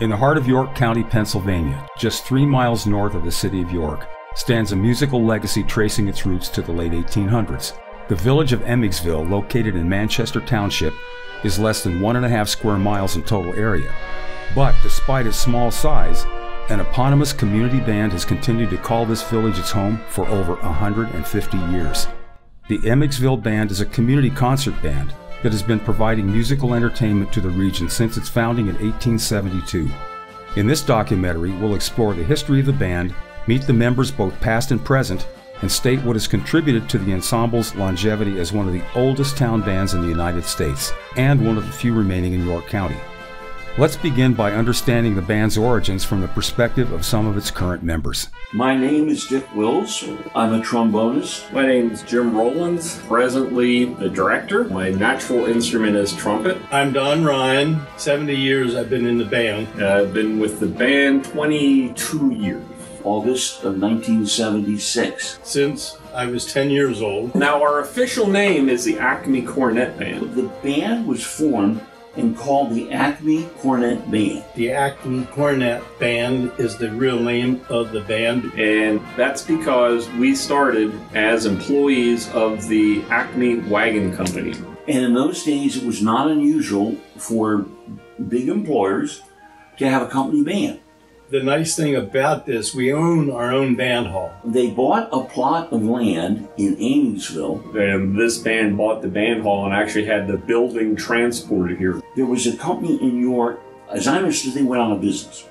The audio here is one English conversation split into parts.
In the heart of York County, Pennsylvania, just three miles north of the city of York, stands a musical legacy tracing its roots to the late 1800s. The village of Emigsville, located in Manchester Township, is less than one and a half square miles in total area. But despite its small size, an eponymous community band has continued to call this village its home for over 150 years. The Emigsville Band is a community concert band that has been providing musical entertainment to the region since its founding in 1872. In this documentary, we'll explore the history of the band, meet the members both past and present, and state what has contributed to the ensemble's longevity as one of the oldest town bands in the United States and one of the few remaining in York County. Let's begin by understanding the band's origins from the perspective of some of its current members. My name is Dick Wills. I'm a trombonist. My name is Jim Rollins, presently the director. My natural instrument is trumpet. I'm Don Ryan. 70 years I've been in the band. Uh, I've been with the band 22 years. August of 1976. Since I was 10 years old. Now, our official name is the Acme Cornet Band. The band was formed and called the Acme Cornet Band. The Acme Cornet Band is the real name of the band. And that's because we started as employees of the Acme Wagon Company. And in those days, it was not unusual for big employers to have a company band. The nice thing about this, we own our own band hall. They bought a plot of land in Emigsville. And this band bought the band hall and actually had the building transported here. There was a company in York, as I understood, they went out of business.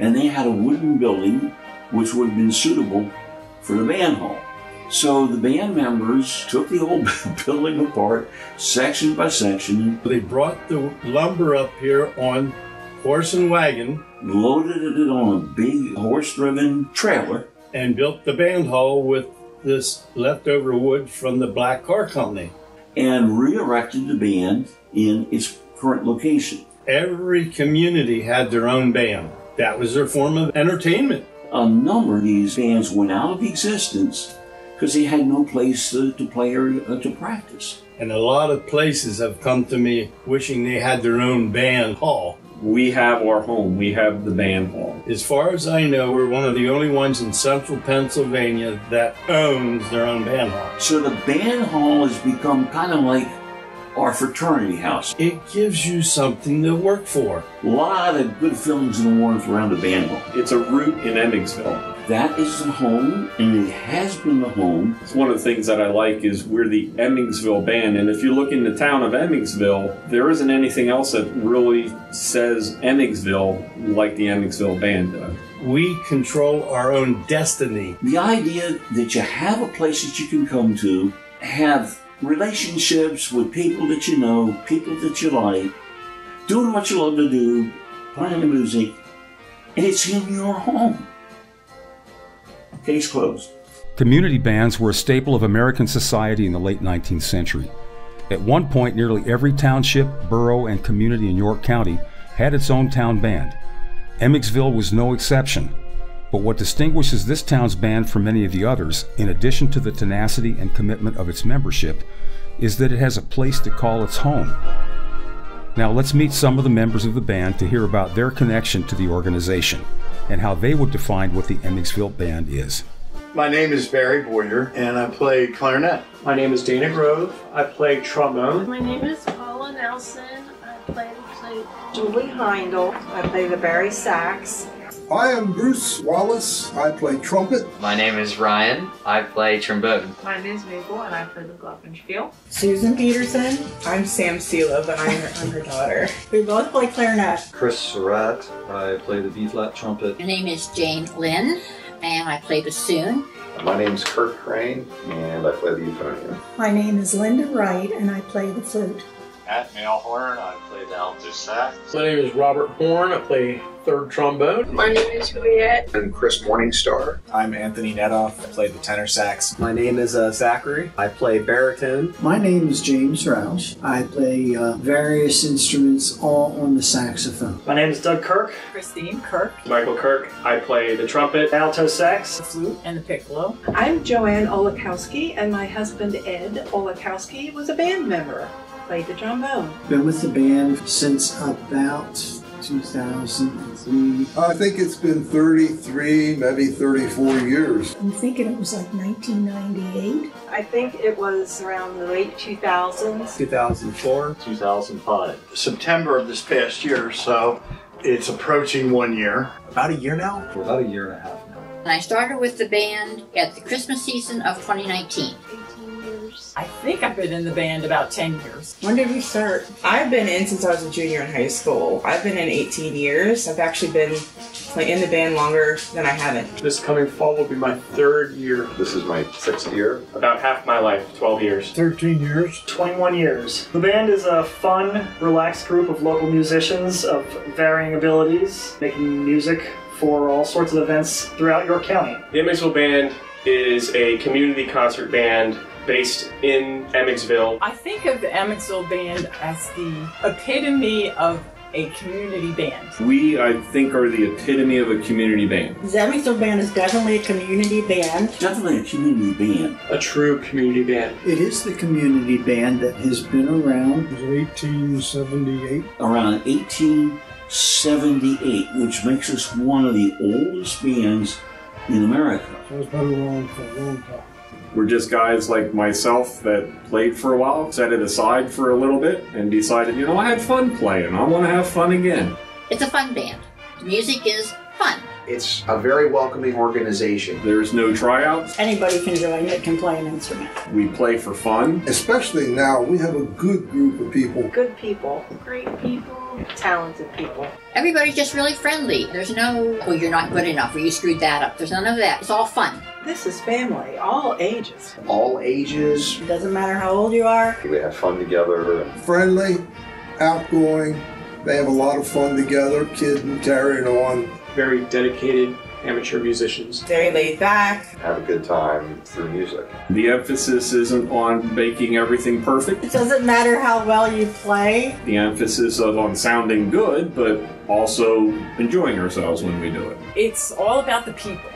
And they had a wooden building which would have been suitable for the band hall. So the band members took the old building apart, section by section. They brought the lumber up here on horse and wagon, loaded it on a big horse driven trailer, and built the band hall with this leftover wood from the Black Car Company. And re erected the band in its current location. Every community had their own band. That was their form of entertainment. A number of these bands went out of existence because they had no place to, to play or uh, to practice. And a lot of places have come to me wishing they had their own band hall we have our home. We have the band hall. As far as I know, we're one of the only ones in central Pennsylvania that owns their own band hall. So the band hall has become kind of like our fraternity house. It gives you something to work for. A lot of good feelings and warmth around the band hall. It's a root in Emigsville. That is the home, and it has been the home. It's one of the things that I like is we're the Emigsville band, and if you look in the town of Emigsville, there isn't anything else that really says Emigsville like the Emigsville band does. We control our own destiny. The idea that you have a place that you can come to, have relationships with people that you know, people that you like, doing what you love to do, playing the music, and it's in your home. Case closed. Community bands were a staple of American society in the late 19th century. At one point, nearly every township, borough, and community in York County had its own town band. Emigsville was no exception. But what distinguishes this town's band from many of the others, in addition to the tenacity and commitment of its membership, is that it has a place to call its home. Now let's meet some of the members of the band to hear about their connection to the organization and how they would define what the Emigsville Band is. My name is Barry Boyer, and I play clarinet. My name is Dana Grove. I play trombone. My name is Paula Nelson. I play the flute. Julie Heindel. I play the bari sax. I am Bruce Wallace. I play trumpet. My name is Ryan. I play trombone. My name is Mabel, and I play the glockenspiel. Susan Peterson. I'm Sam Seela, but I'm her, I'm her daughter. We both play clarinet. Chris Surratt. I play the B-flat trumpet. My name is Jane Lynn, and I play bassoon. My name is Kurt Crane, and I play the euphonium. My name is Linda Wright, and I play the flute. At Malhorn, I play the alto sax. My name is Robert Horn. I play third trombone. My name is Juliet. I'm Chris Morningstar. I'm Anthony Netoff. I play the tenor sax. My name is uh, Zachary. I play baritone. My name is James Roush. I play uh, various instruments, all on the saxophone. My name is Doug Kirk. Christine Kirk. Michael Kirk. I play the trumpet, alto sax, the flute, and the piccolo. I'm Joanne Olakowski, and my husband Ed Olakowski was a band member played the trombone. Been with the band since about 2003. I think it's been 33, maybe 34 years. I'm thinking it was like 1998. I think it was around the late 2000s. 2004. 2005. September of this past year, so it's approaching one year. About a year now? For about a year and a half now. And I started with the band at the Christmas season of 2019. I think I've been in the band about 10 years. When did we start? I've been in since I was a junior in high school. I've been in 18 years. I've actually been like, in the band longer than I haven't. This coming fall will be my third year. This is my sixth year. About half my life, 12 years. 13 years. 21 years. The band is a fun, relaxed group of local musicians of varying abilities, making music for all sorts of events throughout York County. The Emigsville Band is a community concert band based in Emigsville. I think of the Emigsville Band as the epitome of a community band. We, I think, are the epitome of a community band. The Emigsville Band is definitely a community band. Definitely a community band. A true community band. It is the community band that has been around. It was 1878. Around 1878, which makes us one of the oldest bands in America. So it's been around for a long time. We're just guys like myself that played for a while, set it aside for a little bit, and decided, you know, I had fun playing. I want to have fun again. It's a fun band. The music is fun. It's a very welcoming organization. There's no tryouts. Anybody can join that can play an instrument. We play for fun. Especially now, we have a good group of people. Good people. Great people. Talented people. Everybody's just really friendly. There's no, well, you're not good enough or you screwed that up. There's none of that. It's all fun. This is family, all ages. All ages. It doesn't matter how old you are. We have fun together. Friendly, outgoing. They have a lot of fun together, kidding, carrying on. Very dedicated amateur musicians. Very laid back. have a good time through music. The emphasis isn't on making everything perfect. It doesn't matter how well you play. The emphasis is on sounding good, but also enjoying ourselves when we do it. It's all about the people.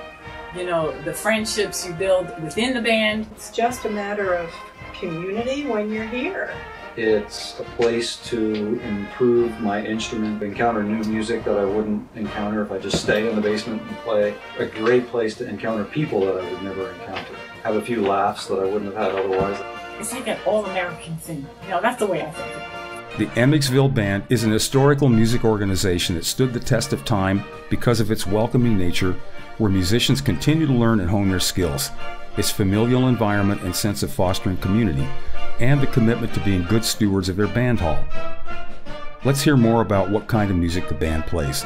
You know, the friendships you build within the band. It's just a matter of community when you're here. It's a place to improve my instrument, encounter new music that I wouldn't encounter if I just stay in the basement and play. A great place to encounter people that I would never encounter. Have a few laughs that I wouldn't have had otherwise. It's like an all-American thing. You know, that's the way I think of it. The Emigsville Band is an historical music organization that stood the test of time because of its welcoming nature, where musicians continue to learn and hone their skills, its familial environment and sense of fostering community, and the commitment to being good stewards of their band hall. Let's hear more about what kind of music the band plays.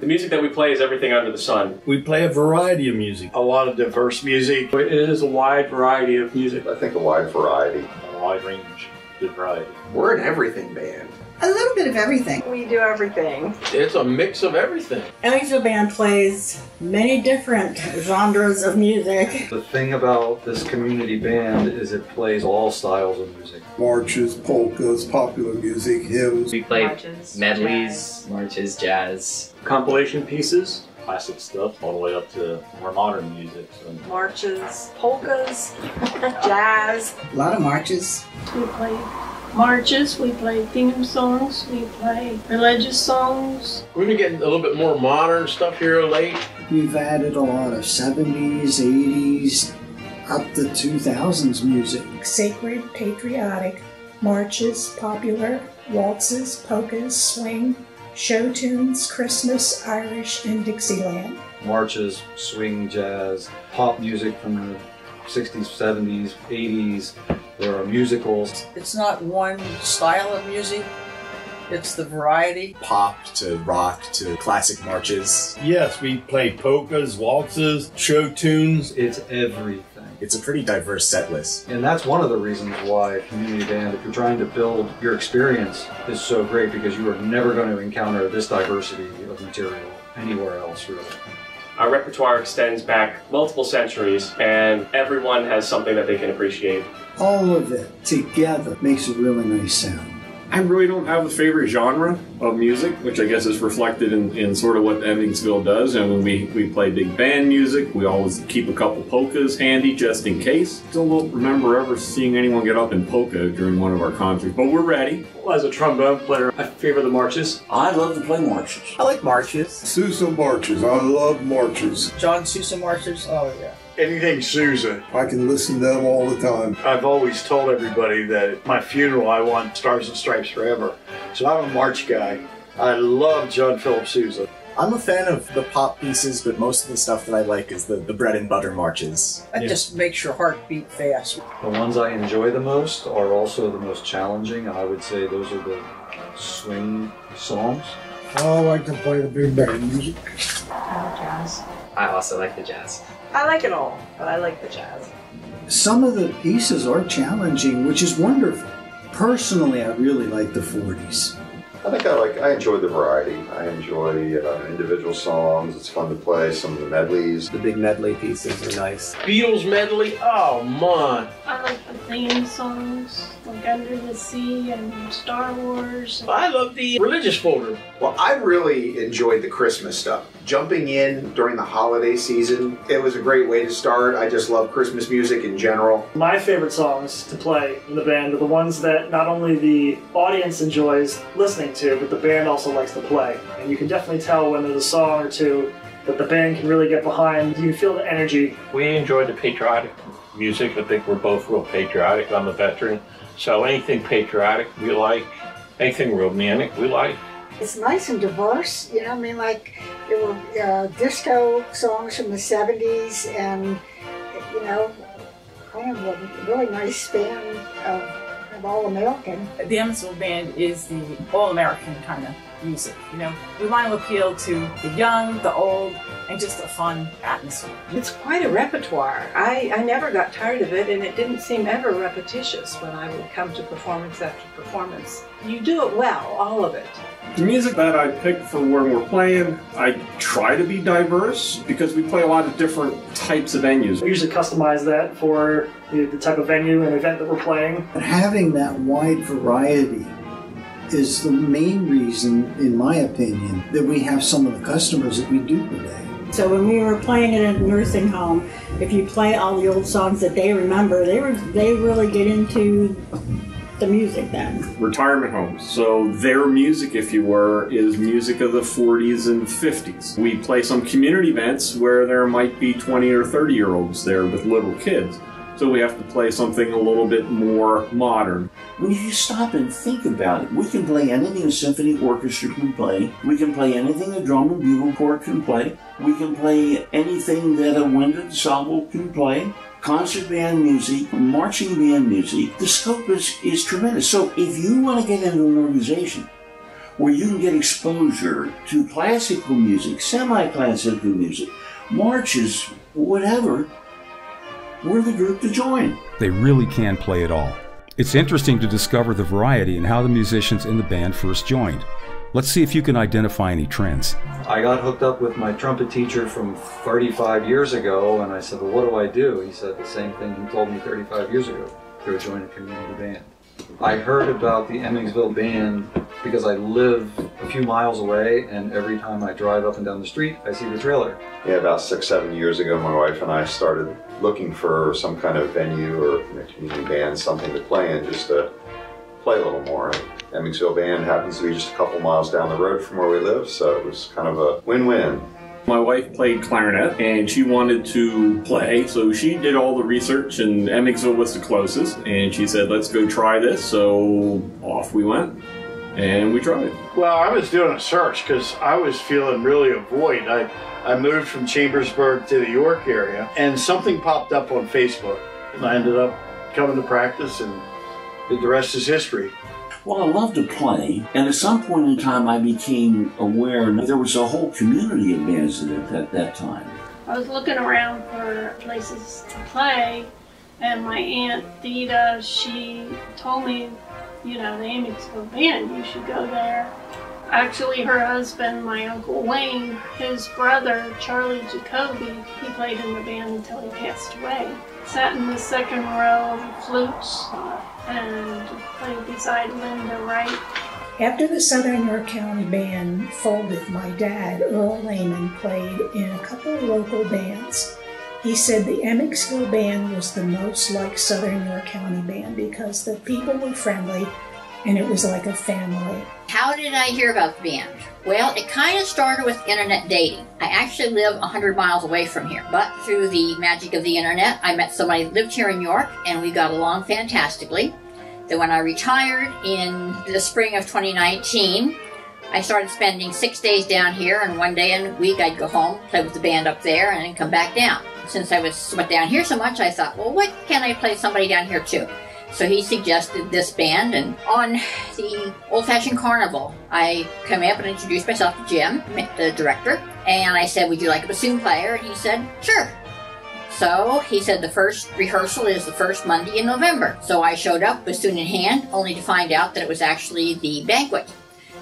The music that we play is everything under the sun. We play a variety of music. A lot of diverse music. It is a wide variety of music. I think a wide variety. A wide range. Good variety. We're an everything band. A little bit of everything. We do everything. It's a mix of everything. Emigsville Band plays many different genres of music. The thing about this community band is it plays all styles of music. Marches, polkas, popular music, hymns. We play Marches, medleys, marches, jazz. Compilation pieces. Classic stuff all the way up to more modern music. So. Marches, polkas, jazz. A lot of marches. We play marches, we play theme songs, we play religious songs. We've been getting a little bit more modern stuff here late. We've added a lot of 70s, 80s, up to 2000s music. Sacred, patriotic, marches, popular, waltzes, polkas, swing, show tunes, Christmas, Irish, and Dixieland. Marches, swing, jazz, pop music from the 60s, 70s, 80s. There are musicals. It's not one style of music. It's the variety. Pop to rock to classic marches. Yes, we play polkas, waltzes, show tunes. It's everything. It's a pretty diverse set list. And that's one of the reasons why community band, if you're trying to build your experience, is so great because you are never going to encounter this diversity of material anywhere else, really. Our repertoire extends back multiple centuries, and everyone has something that they can appreciate. All of it together makes a really nice sound. I really don't have a favorite genre of music, which I guess is reflected in, in sort of what Emigsville does. And when we, we play big band music, we always keep a couple polkas handy just in case. Still don't remember ever seeing anyone get up in polka during one of our concerts, but we're ready. Well, as a trombone player, I favor the marches. I love to play marches. I like marches. Sousa marches. I love marches. John Sousa marches. Oh yeah. Anything Sousa. I can listen to them all the time. I've always told everybody that at my funeral I want Stars and Stripes forever. So I'm a march guy. I love John Philip Sousa. I'm a fan of the pop pieces, but most of the stuff that I like is the, the bread and butter marches. That just makes your heart beat fast. The ones I enjoy the most are also the most challenging, and I would say those are the swing songs. I like to play the big band music. Oh, jazz. I also like the jazz. I like it all, but I like the jazz. Some of the pieces are challenging, which is wonderful. Personally, I really like the 40s. I think I like. I enjoy the variety. I enjoy uh, individual songs. It's fun to play some of the medleys. The big medley pieces are nice. Beatles medley. Oh man. I like the theme songs, like Under the Sea and Star Wars. I love the religious folder. Well, I really enjoyed the Christmas stuff. Jumping in during the holiday season, it was a great way to start. I just love Christmas music in general. My favorite songs to play in the band are the ones that not only the audience enjoys listening to, but the band also likes to play. And you can definitely tell when there's a song or two that the band can really get behind. You can feel the energy. We enjoy the patriotic music. I think we're both real patriotic. I'm a veteran, so anything patriotic we like. Anything romantic we like. It's nice and diverse, you know. I mean, like there were uh, disco songs from the '70s, and you know, kind of a really nice span of, of all American. The Emigsville Band is the all-American kind of music. You know, we want to appeal to the young, the old, and just a fun atmosphere. It's quite a repertoire. I, I never got tired of it, and it didn't seem ever repetitious when I would come to performance after performance. You do it well, all of it. The music that I pick for when we're playing, I try to be diverse because we play a lot of different types of venues. We usually customize that for the, the type of venue and event that we're playing. But having that wide variety is the main reason, in my opinion, that we have some of the customers that we do today. So when we were playing in a nursing home, if you play all the old songs that they remember, they were they really get into the music then. retirement homes. So their music, if you were, is music of the 40s and 50s. We play some community events where there might be 20 or 30 year olds there with little kids. So we have to play something a little bit more modern. When you stop and think about it, we can play anything a symphony orchestra can play. We can play anything a drum and bugle corps can play. We can play anything that a wind ensemble can play. Concert band music, marching band music. The scope is, is tremendous. So if you want to get into an organization where you can get exposure to classical music, semi-classical music, marches, whatever, we're the group to join. They really can play it all. It's interesting to discover the variety in how the musicians in the band first joined. Let's see if you can identify any trends. I got hooked up with my trumpet teacher from 35 years ago, and I said, Well, what do I do? He said the same thing he told me 35 years ago to join a community band. I heard about the Emigsville band because I live a few miles away, and every time I drive up and down the street, I see the trailer. Yeah, about six, seven years ago, my wife and I started looking for some kind of venue or you community band, something to play in, just to play a little more. Emigsville Band happens to be just a couple miles down the road from where we live, so it was kind of a win-win. My wife played clarinet and she wanted to play, so she did all the research, and Emigsville was the closest. And she said, Let's go try this. So off we went, and we tried. Well, I was doing a search because I was feeling really a void. I, I moved from Chambersburg to the York area, and something popped up on Facebook. And I ended up coming to practice, and the rest is history. Well, I love to play, and at some point in time, I became aware that there was a whole community of bands at, at that time. I was looking around for places to play, and my aunt Theda, she told me, you know, the Emigsville band, you should go there. Actually, her husband, my Uncle Wayne, his brother, Charlie Jacoby, he played in the band until he passed away. Sat in the second row of the flutes and played beside Linda Wright. After the Southern York County Band folded, my dad, Earl Lehman, played in a couple of local bands. He said the Emigsville Band was the most like Southern York County Band because the people were friendly and it was like a family. How did I hear about the band? Well, it kind of started with internet dating. I actually live 100 miles away from here, but through the magic of the internet, I met somebody that lived here in York and we got along fantastically. Then when I retired in the spring of 2019, I started spending six days down here and one day in a week I'd go home, play with the band up there, and then come back down. Since I was down here so much, I thought, well, what can I play somebody down here too? So he suggested this band, and on the Old Fashioned Carnival, I came up and introduced myself to Jim, the director, and I said, Would you like a bassoon player? And he said, Sure. So he said the first rehearsal is the first Monday in November. So I showed up, bassoon in hand, only to find out that it was actually the banquet.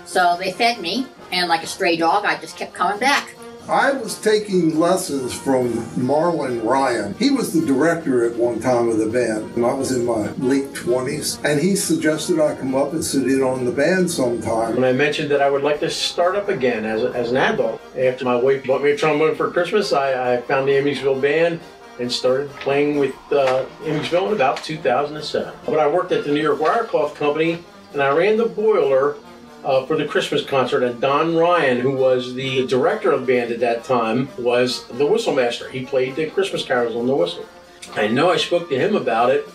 So they fed me, and like a stray dog, I just kept coming back. I was taking lessons from Marlon Ryan. He was the director at one time of the band, and I was in my late 20s. And he suggested I come up and sit in on the band sometime. When I mentioned that I would like to start up again as, a, as an adult, after my wife bought me a trombone for Christmas, I, I found the Emigsville Band and started playing with uh, Emigsville in about 2007. But I worked at the New York Wirecloth Company, and I ran the boiler uh, for the Christmas concert, and Don Ryan, who was the director of the band at that time, was the whistle master. He played the Christmas carols on the whistle. I know I spoke to him about it,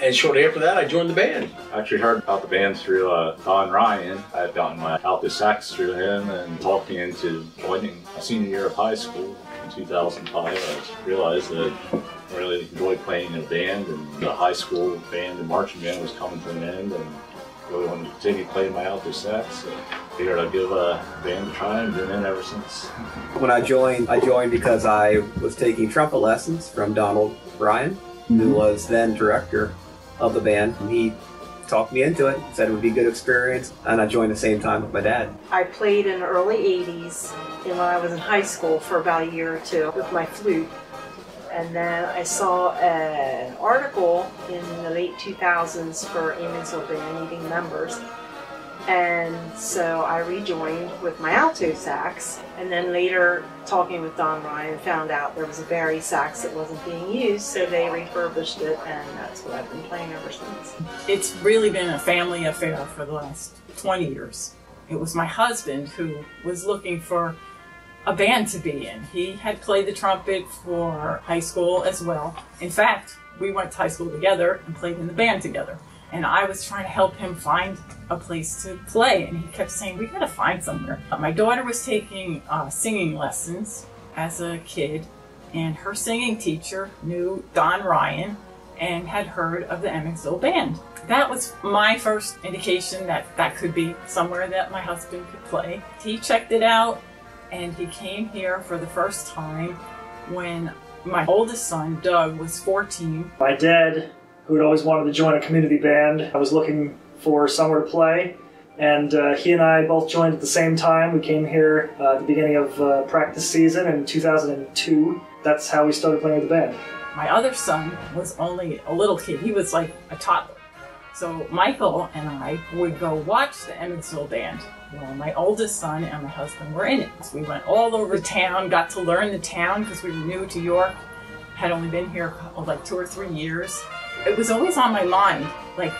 and shortly after that, I joined the band. I actually heard about the band through uh, Don Ryan. I had gotten my alto sax through him and talked me into joining senior year of high school in 2005. I realized that I really enjoyed playing in a band, and the high school band and marching band was coming to an end, and really wanted to continue playing my alto sax. So figured I'd give a band a try and been in ever since. When I joined, I joined because I was taking trumpet lessons from Donald Ryan, who mm-hmm. was then director of the band. And he talked me into it, said it would be a good experience, and I joined the same time with my dad. I played in the early 80s and when I was in high school for about a year or two with my flute. And then I saw uh, an article in the late 2000s for Emigsville Band needing members. And so I rejoined with my alto sax. And then later, talking with Don Ryan, found out there was a bari sax that wasn't being used, so they refurbished it, and that's what I've been playing ever since. It's really been a family affair for the last 20 years. It was my husband who was looking for a band to be in. He had played the trumpet for high school as well. In fact, we went to high school together and played in the band together. And I was trying to help him find a place to play, and he kept saying, We gotta find somewhere. My daughter was taking uh, singing lessons as a kid, and her singing teacher knew Don Ryan and had heard of the Emigsville Band. That was my first indication that that could be somewhere that my husband could play. He checked it out, and he came here for the first time when my oldest son, Doug, was 14. My dad, who had always wanted to join a community band, I was looking for somewhere to play, and uh, he and I both joined at the same time. We came here uh, at the beginning of uh, practice season in 2002. That's how we started playing with the band. My other son was only a little kid, he was like a toddler. So Michael and I would go watch the Emmett Emigsville Band. Well, my oldest son and my husband were in it. So we went all over town, got to learn the town because we were new to York, had only been here like two or three years. It was always on my mind, like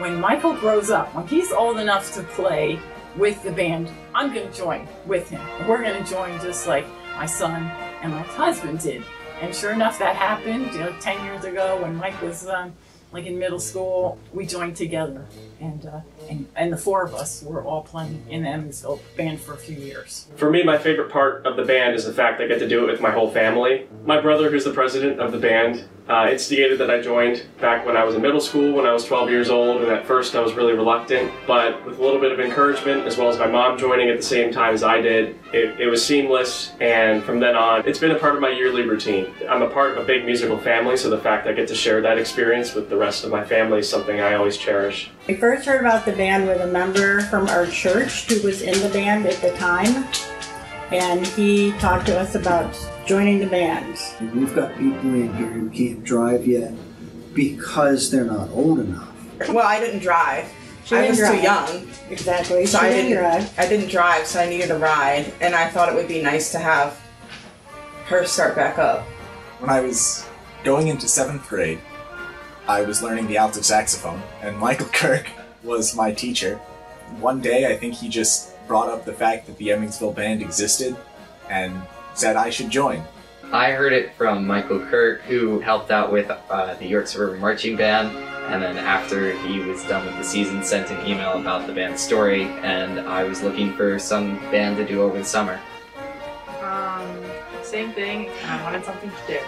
when Michael grows up, when he's old enough to play with the band, I'm going to join with him. We're going to join just like my son and my husband did. And sure enough, that happened you know, 10 years ago when Mike was um, like in middle school. We joined together, and, uh, and and the four of us were all playing in the Emigsville band for a few years. For me, my favorite part of the band is the fact that I get to do it with my whole family. My brother, who's the president of the band, uh, instigated that I joined back when I was in middle school, when I was 12 years old, and at first I was really reluctant. But with a little bit of encouragement, as well as my mom joining at the same time as I did, it, it was seamless. And from then on, it's been a part of my yearly routine. I'm a part of a big musical family, so the fact that I get to share that experience with the rest of my family is something I always cherish. I first heard about the band with a member from our church who was in the band at the time, and he talked to us about joining the band. And we've got people in here who can't drive yet because they're not old enough. Well, I didn't drive. She I didn't was drive. too young. Exactly. So She I didn't didn't drive. I didn't drive, so I needed a ride, and I thought it would be nice to have her start back up. When I was going into seventh grade, I was learning the alto saxophone, and Michael Kirk was my teacher. One day, I think he just brought up the fact that the Emigsville Band existed and said I should join. I heard it from Michael Kirk, who helped out with uh, the York Suburban Marching Band, and then after he was done with the season, sent an email about the band's story, and I was looking for some band to do over the summer. Um, same thing. I wanted something to do.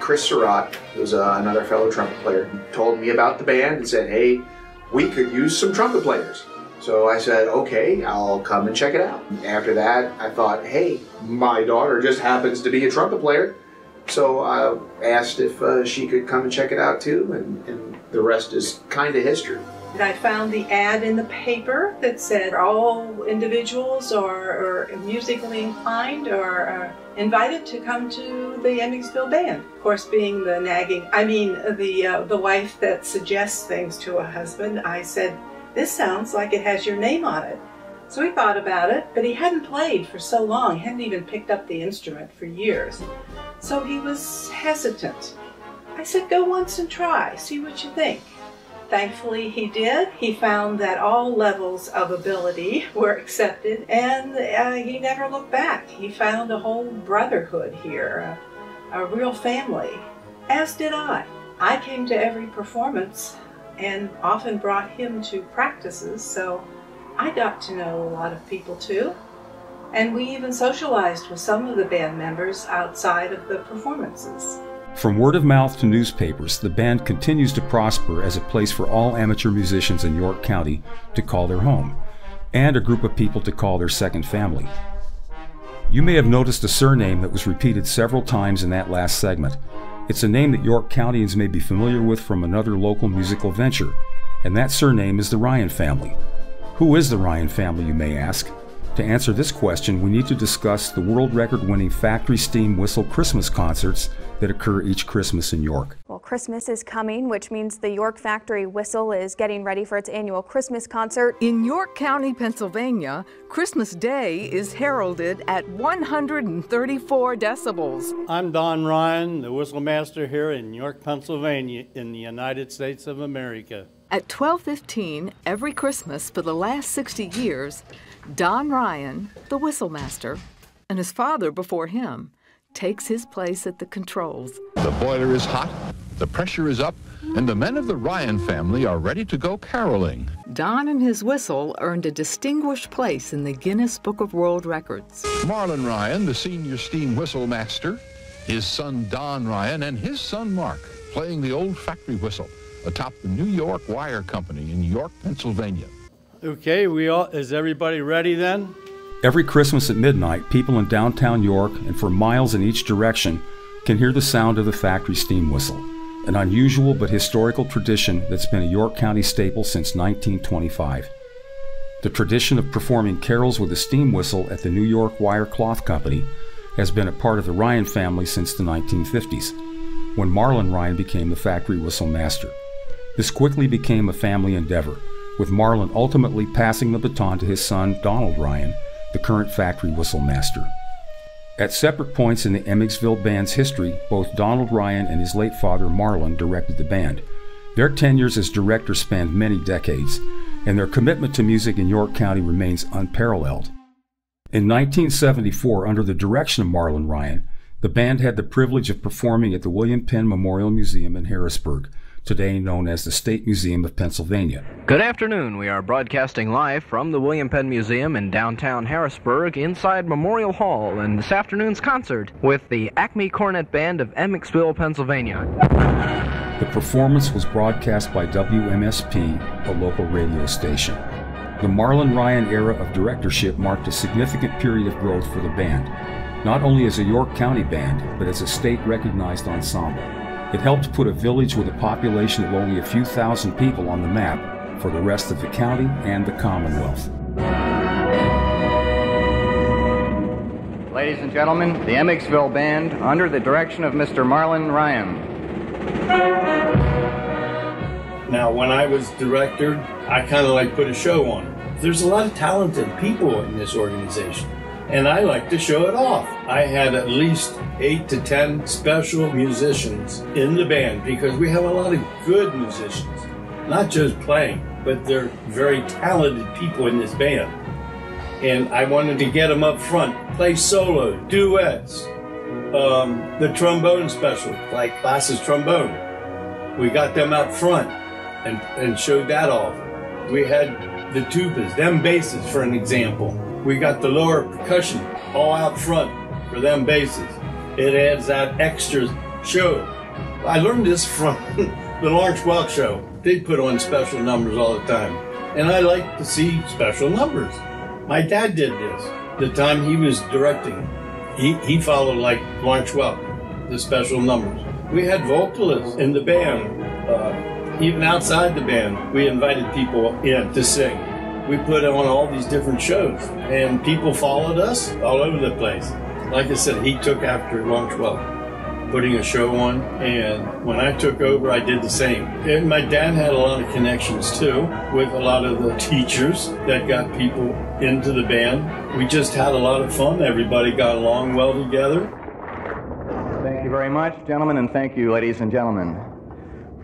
Chris Surratt, who's uh, another fellow trumpet player, told me about the band and said, hey, we could use some trumpet players. So I said, okay, I'll come and check it out. After that, I thought, hey, my daughter just happens to be a trumpet player. So I asked if uh, she could come and check it out too, and, and the rest is kind of history. I found the ad in the paper that said all individuals or, or musically inclined are, are invited to come to the Emigsville Band. Of course, being the nagging, I mean the uh, the wife that suggests things to a husband, I said, "This sounds like it has your name on it." So he thought about it, but he hadn't played for so long, hadn't even picked up the instrument for years. So he was hesitant. I said, "Go once and try, see what you think." Thankfully, he did. He found that all levels of ability were accepted, and uh, he never looked back. He found a whole brotherhood here, a, a real family, as did I. I came to every performance and often brought him to practices, so I got to know a lot of people too. And we even socialized with some of the band members outside of the performances. From word of mouth to newspapers, the band continues to prosper as a place for all amateur musicians in York County to call their home, and a group of people to call their second family. You may have noticed a surname that was repeated several times in that last segment. It's a name that York Countyans may be familiar with from another local musical venture, and that surname is the Ryan family. Who is the Ryan family, you may ask? To answer this question, we need to discuss the world record winning Factory Steam Whistle Christmas concerts that occur each Christmas in York. Well, Christmas is coming, which means the York Factory Whistle is getting ready for its annual Christmas concert. In York County, Pennsylvania, Christmas Day is heralded at 134 decibels. I'm Don Ryan, the whistle master here in York, Pennsylvania, in the United States of America. At 12:15 every Christmas for the last 60 years, Don Ryan, the whistle master, and his father before him, takes his place at the controls. The boiler is hot, the pressure is up, and the men of the Ryan family are ready to go caroling. Don and his whistle earned a distinguished place in the Guinness Book of World Records. Marlon Ryan, the senior steam whistle master, his son Don Ryan, and his son Mark playing the old factory whistle atop the New York Wire Company in York, Pennsylvania. Okay, we all is everybody ready then? Every Christmas at midnight, people in downtown York and for miles in each direction can hear the sound of the factory steam whistle, an unusual but historical tradition that's been a York County staple since 1925. The tradition of performing carols with a steam whistle at the New York Wire Cloth Company has been a part of the Ryan family since the 1950s, when Marlon Ryan became the factory whistle master. This quickly became a family endeavor, with Marlon ultimately passing the baton to his son Donald Ryan, the current factory whistle master. At separate points in the Emigsville band's history, both Donald Ryan and his late father Marlon directed the band. Their tenures as director spanned many decades, and their commitment to music in York County remains unparalleled. In 1974, under the direction of Marlon Ryan, the band had the privilege of performing at the William Penn Memorial Museum in Harrisburg today known as the State Museum of Pennsylvania. Good afternoon. We are broadcasting live from the William Penn Museum in downtown Harrisburg inside Memorial Hall in this afternoon's concert with the Acme Cornet Band of Emigsville, Pennsylvania. The performance was broadcast by WMSP, a local radio station. The Marlon Ryan era of directorship marked a significant period of growth for the band, not only as a York County band, but as a state recognized ensemble. It helped put a village with a population of only a few thousand people on the map for the rest of the county and the Commonwealth. Ladies and gentlemen, the Emigsville Band, under the direction of Mr. Marlon Ryan. Now, when I was director, I kind of like put a show on. There's a lot of talented people in this organization, and I like to show it off. I had at least eight to ten special musicians in the band because we have a lot of good musicians, not just playing, but they're very talented people in this band. And I wanted to get them up front, play solo, duets, um, the trombone special, like Lassus Trombone. We got them out front and, and showed that off. We had the tubas, them basses for an example. We got the lower percussion all out front for them basses. It adds that extra show. I learned this from the Lawrence Welk show. They put on special numbers all the time. And I like to see special numbers. My dad did this. The time he was directing, he, he followed like Lawrence Welk, the special numbers. We had vocalists in the band. Uh, even outside the band, we invited people in to sing. We put on all these different shows, and people followed us all over the place. Like I said, he took after Welk, putting a show on, and when I took over, I did the same. And my dad had a lot of connections too with a lot of the teachers that got people into the band. We just had a lot of fun. Everybody got along well together. Thank you very much, gentlemen, and thank you, ladies and gentlemen.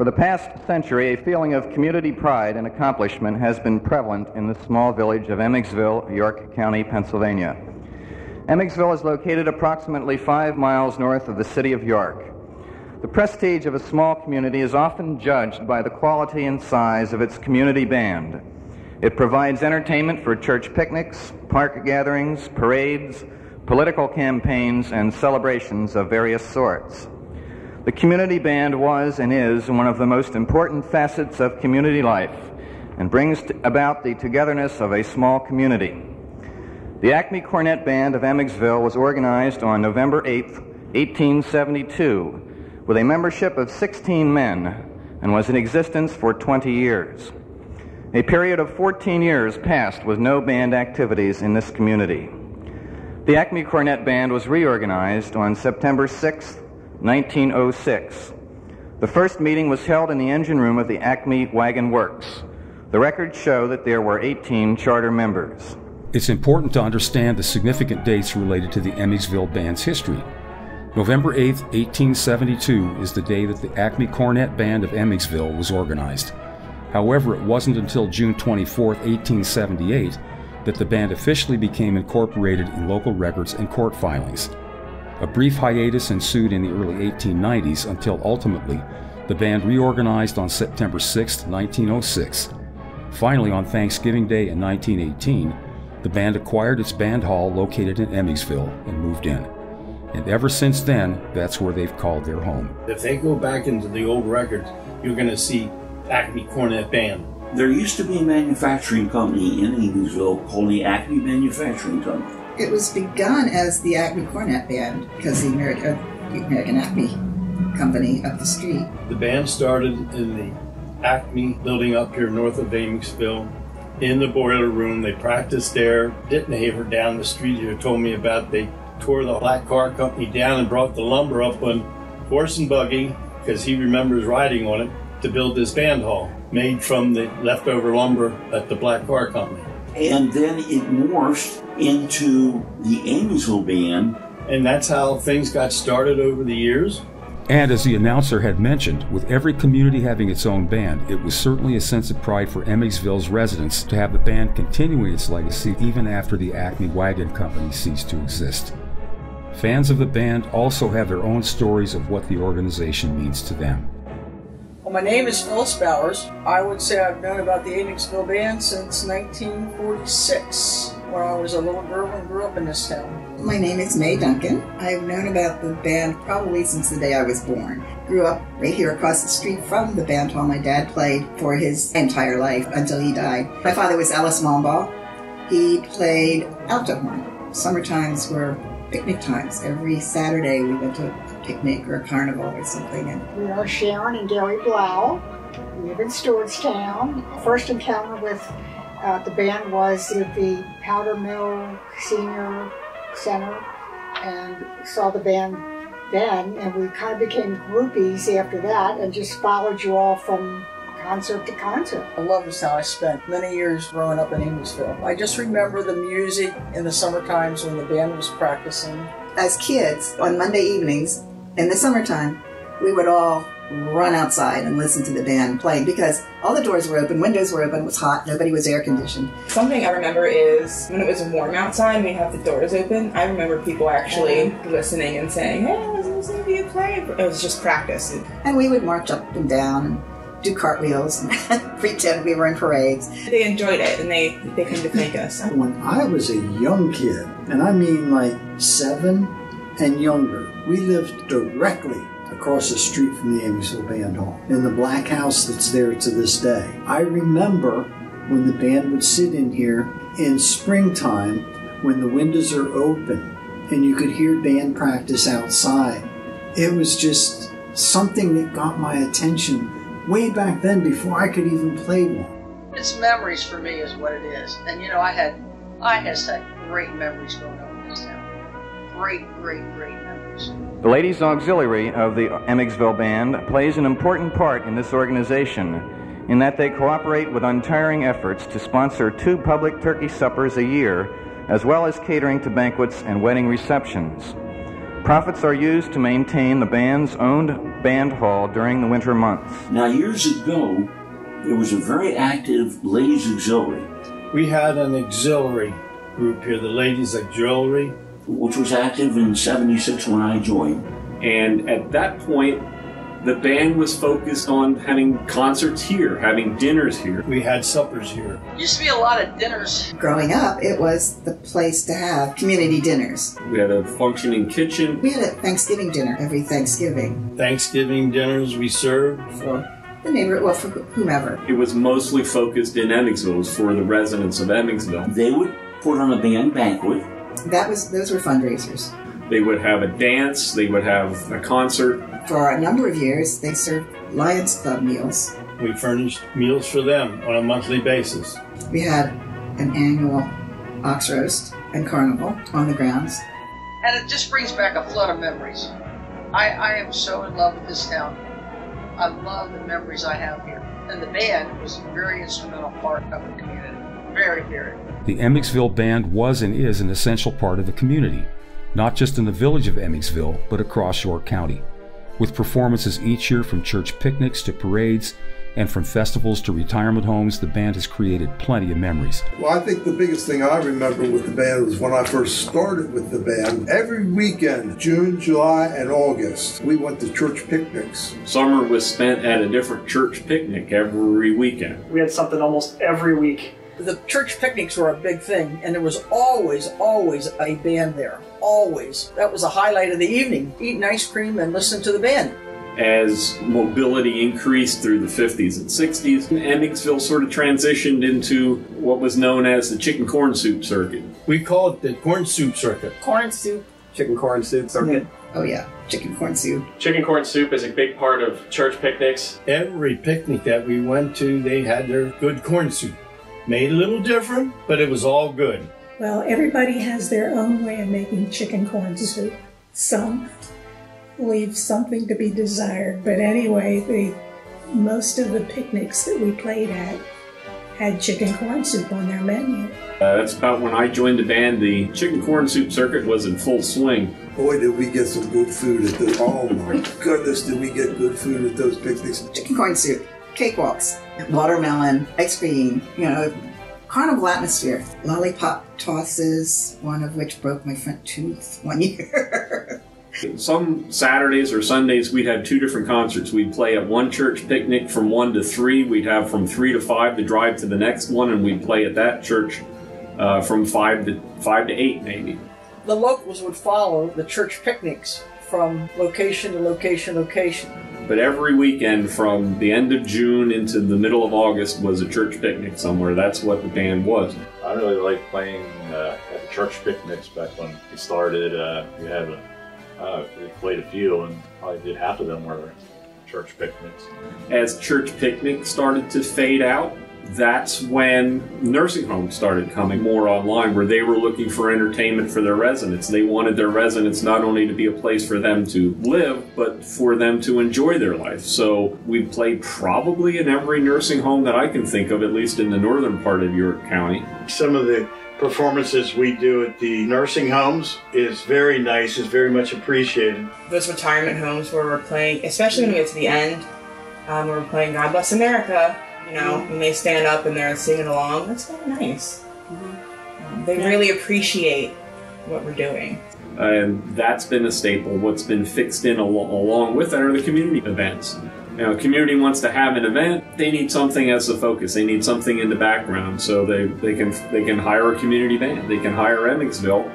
For the past century, a feeling of community pride and accomplishment has been prevalent in the small village of Emigsville, York County, Pennsylvania. Emigsville is located approximately five miles north of the city of York. The prestige of a small community is often judged by the quality and size of its community band. It provides entertainment for church picnics, park gatherings, parades, political campaigns, and celebrations of various sorts. The community band was and is one of the most important facets of community life and brings about the togetherness of a small community. The Acme Cornet Band of Emigsville was organized on November 8, 1872, with a membership of 16 men and was in existence for 20 years. A period of 14 years passed with no band activities in this community. The Acme Cornet Band was reorganized on September 6, 1906. The first meeting was held in the engine room of the Acme Wagon Works. The records show that there were 18 charter members. It's important to understand the significant dates related to the Emigsville Band's history. November 8, 1872 is the day that the Acme Cornet Band of Emigsville was organized. However, it wasn't until June 24, 1878 that the band officially became incorporated in local records and court filings. A brief hiatus ensued in the early 1890s until ultimately the band reorganized on September 6, 1906. Finally, on Thanksgiving Day in 1918, the band acquired its band hall located in Emigsville and moved in. And ever since then, that's where they've called their home. If they go back into the old records, you're going to see Acme Cornet Band. There used to be a manufacturing company in Emigsville called the Acme Manufacturing Company. It was begun as the Acme Cornet Band because the American, uh, the American Acme Company up the street. The band started in the Acme building up here north of Emigsville in the boiler room. They practiced there. Dittenhaver down the street here told me about they tore the black car company down and brought the lumber up on horse and buggy because he remembers riding on it to build this band hall made from the leftover lumber at the black car company. And then it morphed into the Emigsville Band. And that's how things got started over the years. And as the announcer had mentioned, with every community having its own band, it was certainly a sense of pride for Emigsville's residents to have the band continuing its legacy even after the Acme Wagon Company ceased to exist. Fans of the band also have their own stories of what the organization means to them. Well, my name is Phyllis Bowers. I would say I've known about the Emigsville Band since 1946, when I was a little girl and grew up in this town. My name is May Duncan. I've known about the band probably since the day I was born. Grew up right here across the street from the band hall my dad played for his entire life until he died. My father was Ellis Mombaugh. He played alto horn. Summer times were picnic times. Every Saturday we went to picnic or a carnival or something. And We are Sharon and Gary Blau. We live in Stewartstown. First encounter with uh, the band was at the Powder Mill Senior Center and saw the band then, and we kind of became groupies after that and just followed you all from concert to concert. I love this town. I spent many years growing up in Emigsville. I just remember the music in the summer times when the band was practicing. as kids, on Monday evenings in the summertime, we would all run outside and listen to the band playing because all the doors were open, windows were open, it was hot, nobody was air conditioned. Something I remember is when it was warm outside and we had the doors open, I remember people actually listening and saying, Hey, I was listening to you play. It was just practice. And we would march up and down and do cartwheels and pretend we were in parades. They enjoyed it and they, they came to thank us. When I was a young kid, and I mean like seven and younger, we lived directly across the street from the Emigsville Band Hall in the black house that's there to this day. I remember when the band would sit in here in springtime when the windows are open and you could hear band practice outside. It was just something that got my attention way back then before I could even play one. It's memories for me, is what it is. And you know, I had, I had great memories growing up in this town. Great, great, great memories. The Ladies Auxiliary of the Emigsville Band plays an important part in this organization in that they cooperate with untiring efforts to sponsor two public turkey suppers a year, as well as catering to banquets and wedding receptions. Profits are used to maintain the band's owned band hall during the winter months. Now, years ago, there was a very active ladies' auxiliary. We had an auxiliary group here, the Ladies Auxiliary. Which was active in 76 when I joined. And at that point, the band was focused on having concerts here, having dinners here. We had suppers here. Used to be a lot of dinners. Growing up, it was the place to have community dinners. We had a functioning kitchen. We had a Thanksgiving dinner every Thanksgiving. Thanksgiving dinners we served for the neighbor, well, for whomever. It was mostly focused in Emigsville. It was for the residents of Emigsville. They would put on a band banquet. That was those were fundraisers. They would have a dance. They would have a concert. For a number of years, they served Lions Club meals. We furnished meals for them on a monthly basis. We had an annual ox roast and carnival on the grounds. And it just brings back a flood of memories. I, I am so in love with this town. I love the memories I have here. And the band was a very instrumental part of the community. Very, very. The Emigsville Band was and is an essential part of the community, not just in the village of Emigsville, but across York County. With performances each year from church picnics to parades, and from festivals to retirement homes, the band has created plenty of memories. Well, I think the biggest thing I remember with the band was when I first started with the band. Every weekend, June, July, and August, we went to church picnics. Summer was spent at a different church picnic every weekend. We had something almost every week. The church picnics were a big thing, and there was always, always a band there. Always. That was a highlight of the evening. Eating ice cream and listening to the band. As mobility increased through the 50s and 60s, Emigsville sort of transitioned into what was known as the chicken corn soup circuit. We call it the corn soup circuit. Corn soup. Chicken corn soup circuit. Mm-hmm. Oh, yeah. Chicken corn soup. Chicken corn soup is a big part of church picnics. Every picnic that we went to, they had their good corn soup. Made a little different, but it was all good. Well, everybody has their own way of making chicken corn soup. Some leave something to be desired, but anyway, the most of the picnics that we played at had chicken corn soup on their menu. Uh, that's about when I joined the band. The chicken corn soup circuit was in full swing. Boy, did we get some good food at the. Oh my goodness, did we get good food at those picnics? Chicken corn soup, cakewalks, watermelon, ice cream, you know, carnival atmosphere. Lollipop tosses, one of which broke my front tooth one year. Some Saturdays or Sundays, we'd have two different concerts. We'd play at one church picnic from 1 to 3. We'd have from 3 to 5 to drive to the next one, and we'd play at that church uh, from 5 to 5 to 8, maybe. The locals would follow the church picnics from location to location, location. But every weekend from the end of June into the middle of August was a church picnic somewhere. That's what the band was. I really like playing uh, at the church picnics back when we started. Uh, we had a, uh, we played a few, and probably did half of them were church picnics. As church picnics started to fade out, that's when nursing homes started coming more online where they were looking for entertainment for their residents. They wanted their residents not only to be a place for them to live, but for them to enjoy their life. So we played probably in every nursing home that I can think of, at least in the northern part of York County. Some of the performances we do at the nursing homes is very nice, is very much appreciated. Those retirement homes where we're playing, especially when we get to the end, um, where we're playing God Bless America, you know, when they stand up and they're singing along, that's very nice. Um, they really appreciate what we're doing. And that's been a staple. What's been fixed in al- along with that are the community events. You know, community wants to have an event. They need something as the focus. They need something in the background, so they, they can they can hire a community band. They can hire Emigsville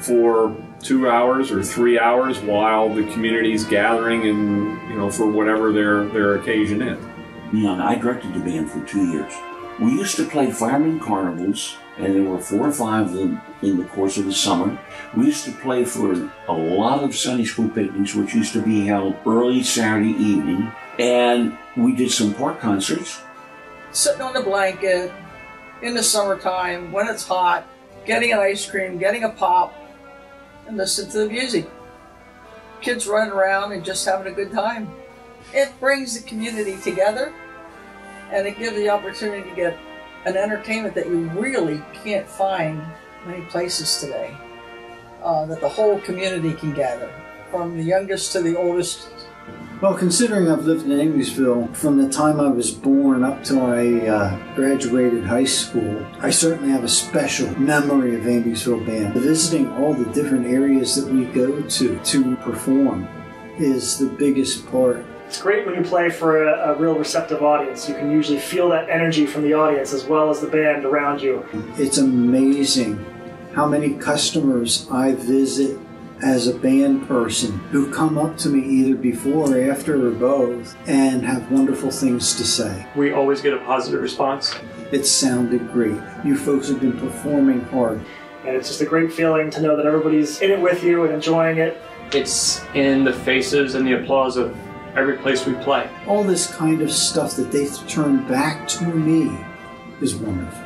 for two hours or three hours while the community's gathering and you know for whatever their their occasion is. Neon, I directed the band for two years. We used to play fireman carnivals, and there were four or five of them in the course of the summer. We used to play for a lot of Sunday school picnics, which used to be held early Saturday evening, and we did some park concerts. Sitting on the blanket in the summertime when it's hot, getting an ice cream, getting a pop, and listening to the music. Kids running around and just having a good time. It brings the community together and it gives the opportunity to get an entertainment that you really can't find many places today. Uh, that the whole community can gather, from the youngest to the oldest. Well, considering I've lived in Emigsville from the time I was born up till I uh, graduated high school, I certainly have a special memory of Emigsville Band. Visiting all the different areas that we go to to perform is the biggest part. It's great when you play for a, a real receptive audience. You can usually feel that energy from the audience as well as the band around you. It's amazing how many customers I visit as a band person who come up to me either before or after or both and have wonderful things to say. We always get a positive response. It sounded great. You folks have been performing hard. And it's just a great feeling to know that everybody's in it with you and enjoying it. It's in the faces and the applause of every place we play. All this kind of stuff that they turn back to me is wonderful.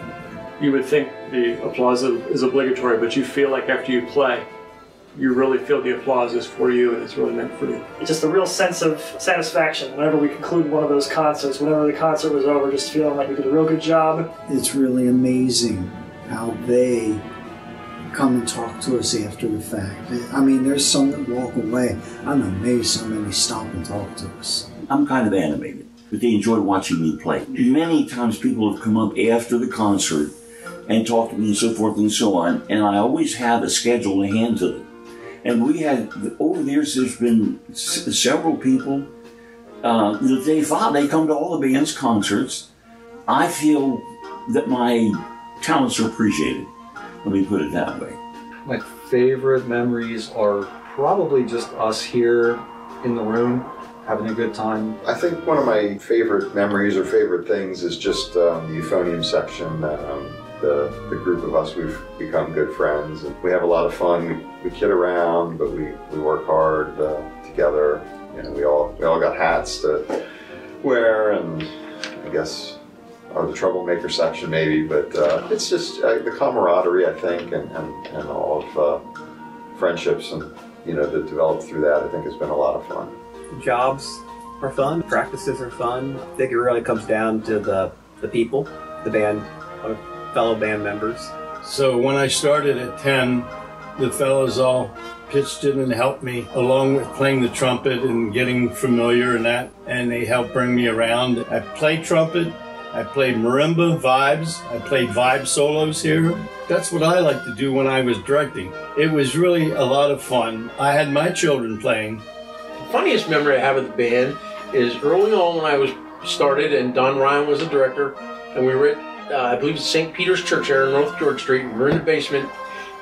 You would think the applause is obligatory, but you feel like after you play, you really feel the applause is for you and it's really meant for you. It's just a real sense of satisfaction whenever we conclude one of those concerts, whenever the concert was over, just feeling like we did a real good job. It's really amazing how they come and talk to us after the fact. I mean, there's some that walk away. I'm amazed how many stop and talk to us. I'm kind of animated, but they enjoy watching me play. Many times people have come up after the concert and talked to me and so forth and so on, and I always have a schedule to hand to them. And we had, over the years, there's been several people uh, that they thought they come to all the band's concerts. I feel that my talents are appreciated. Let me put it that way. My favorite memories are probably just us here in the room having a good time. I think one of my favorite memories or favorite things is just um, the euphonium section. Um, the, the group of us, we've become good friends. And we have a lot of fun. We, we kid around, but we, we work hard uh, together. You know, we all we all got hats to wear, and I guess or the troublemaker section maybe. But uh, it's just uh, the camaraderie, I think, and, and, and all of uh, friendships and you know that developed through that. I think has been a lot of fun. Jobs are fun. Practices are fun. I think it really comes down to the the people, the band, our fellow band members. So when I started at 10, the fellows all pitched in and helped me along with playing the trumpet and getting familiar and that. And they helped bring me around. I play trumpet I played marimba vibes. I played vibe solos here. That's what I like to do when I was directing. It was really a lot of fun. I had my children playing. The funniest memory I have of the band is early on when I was started and Don Ryan was the director, and we were at, uh, I believe, St. Peter's Church here on North George Street. We were in the basement,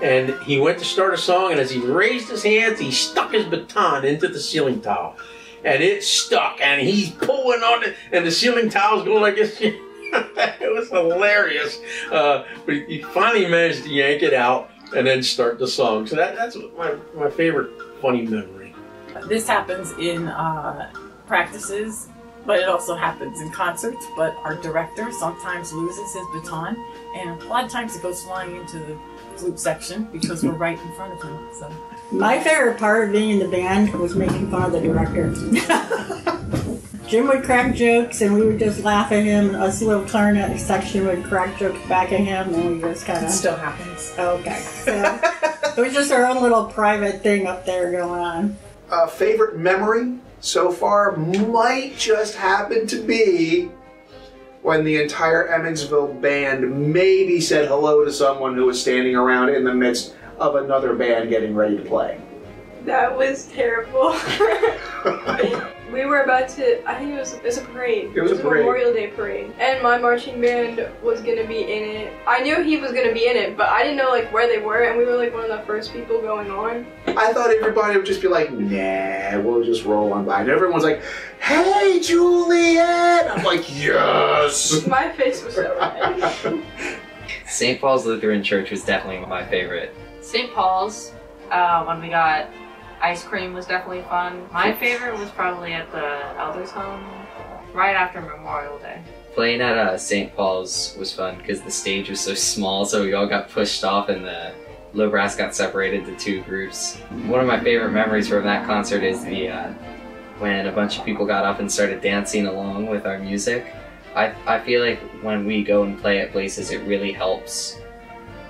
and he went to start a song, and as he raised his hands, he stuck his baton into the ceiling tile. And it stuck, and he's pulling on it, and the ceiling tile's going like this. it was hilarious. Uh, but he finally managed to yank it out and then start the song. So that, that's my, my favorite funny memory. This happens in uh, practices, but it also happens in concerts. But our director sometimes loses his baton, and a lot of times it goes flying into the flute section because we're right in front of him. So. My favorite part of being in the band was making fun of the director. Jim would crack jokes and we would just laugh at him, and us little clarinet section would crack jokes back at him, and we just kind of. Still happens. Okay. So it was just our own little private thing up there going on. uh, favorite memory so far might just happen to be when the entire Emigsville band maybe said hello to someone who was standing around in the midst of another band getting ready to play. That was terrible. we were about to, I think it was, it was a parade. It was a parade. Memorial Day parade. And my marching band was gonna be in it. I knew he was gonna be in it, but I didn't know like where they were, and we were like one of the first people going on. I thought everybody would just be like, nah, we'll just roll on by. And everyone's like, hey, Juliet! I'm like, yes! My face was so red. St. Paul's Lutheran Church was definitely my favorite. St. Paul's, uh, when we got ice cream was definitely fun. My favorite was probably at the Elders Home, right after Memorial Day. Playing at uh, St. Paul's was fun because the stage was so small, so we all got pushed off and the low brass got separated to two groups. One of my favorite memories from that concert is the uh, when a bunch of people got up and started dancing along with our music. I, I feel like when we go and play at places, it really helps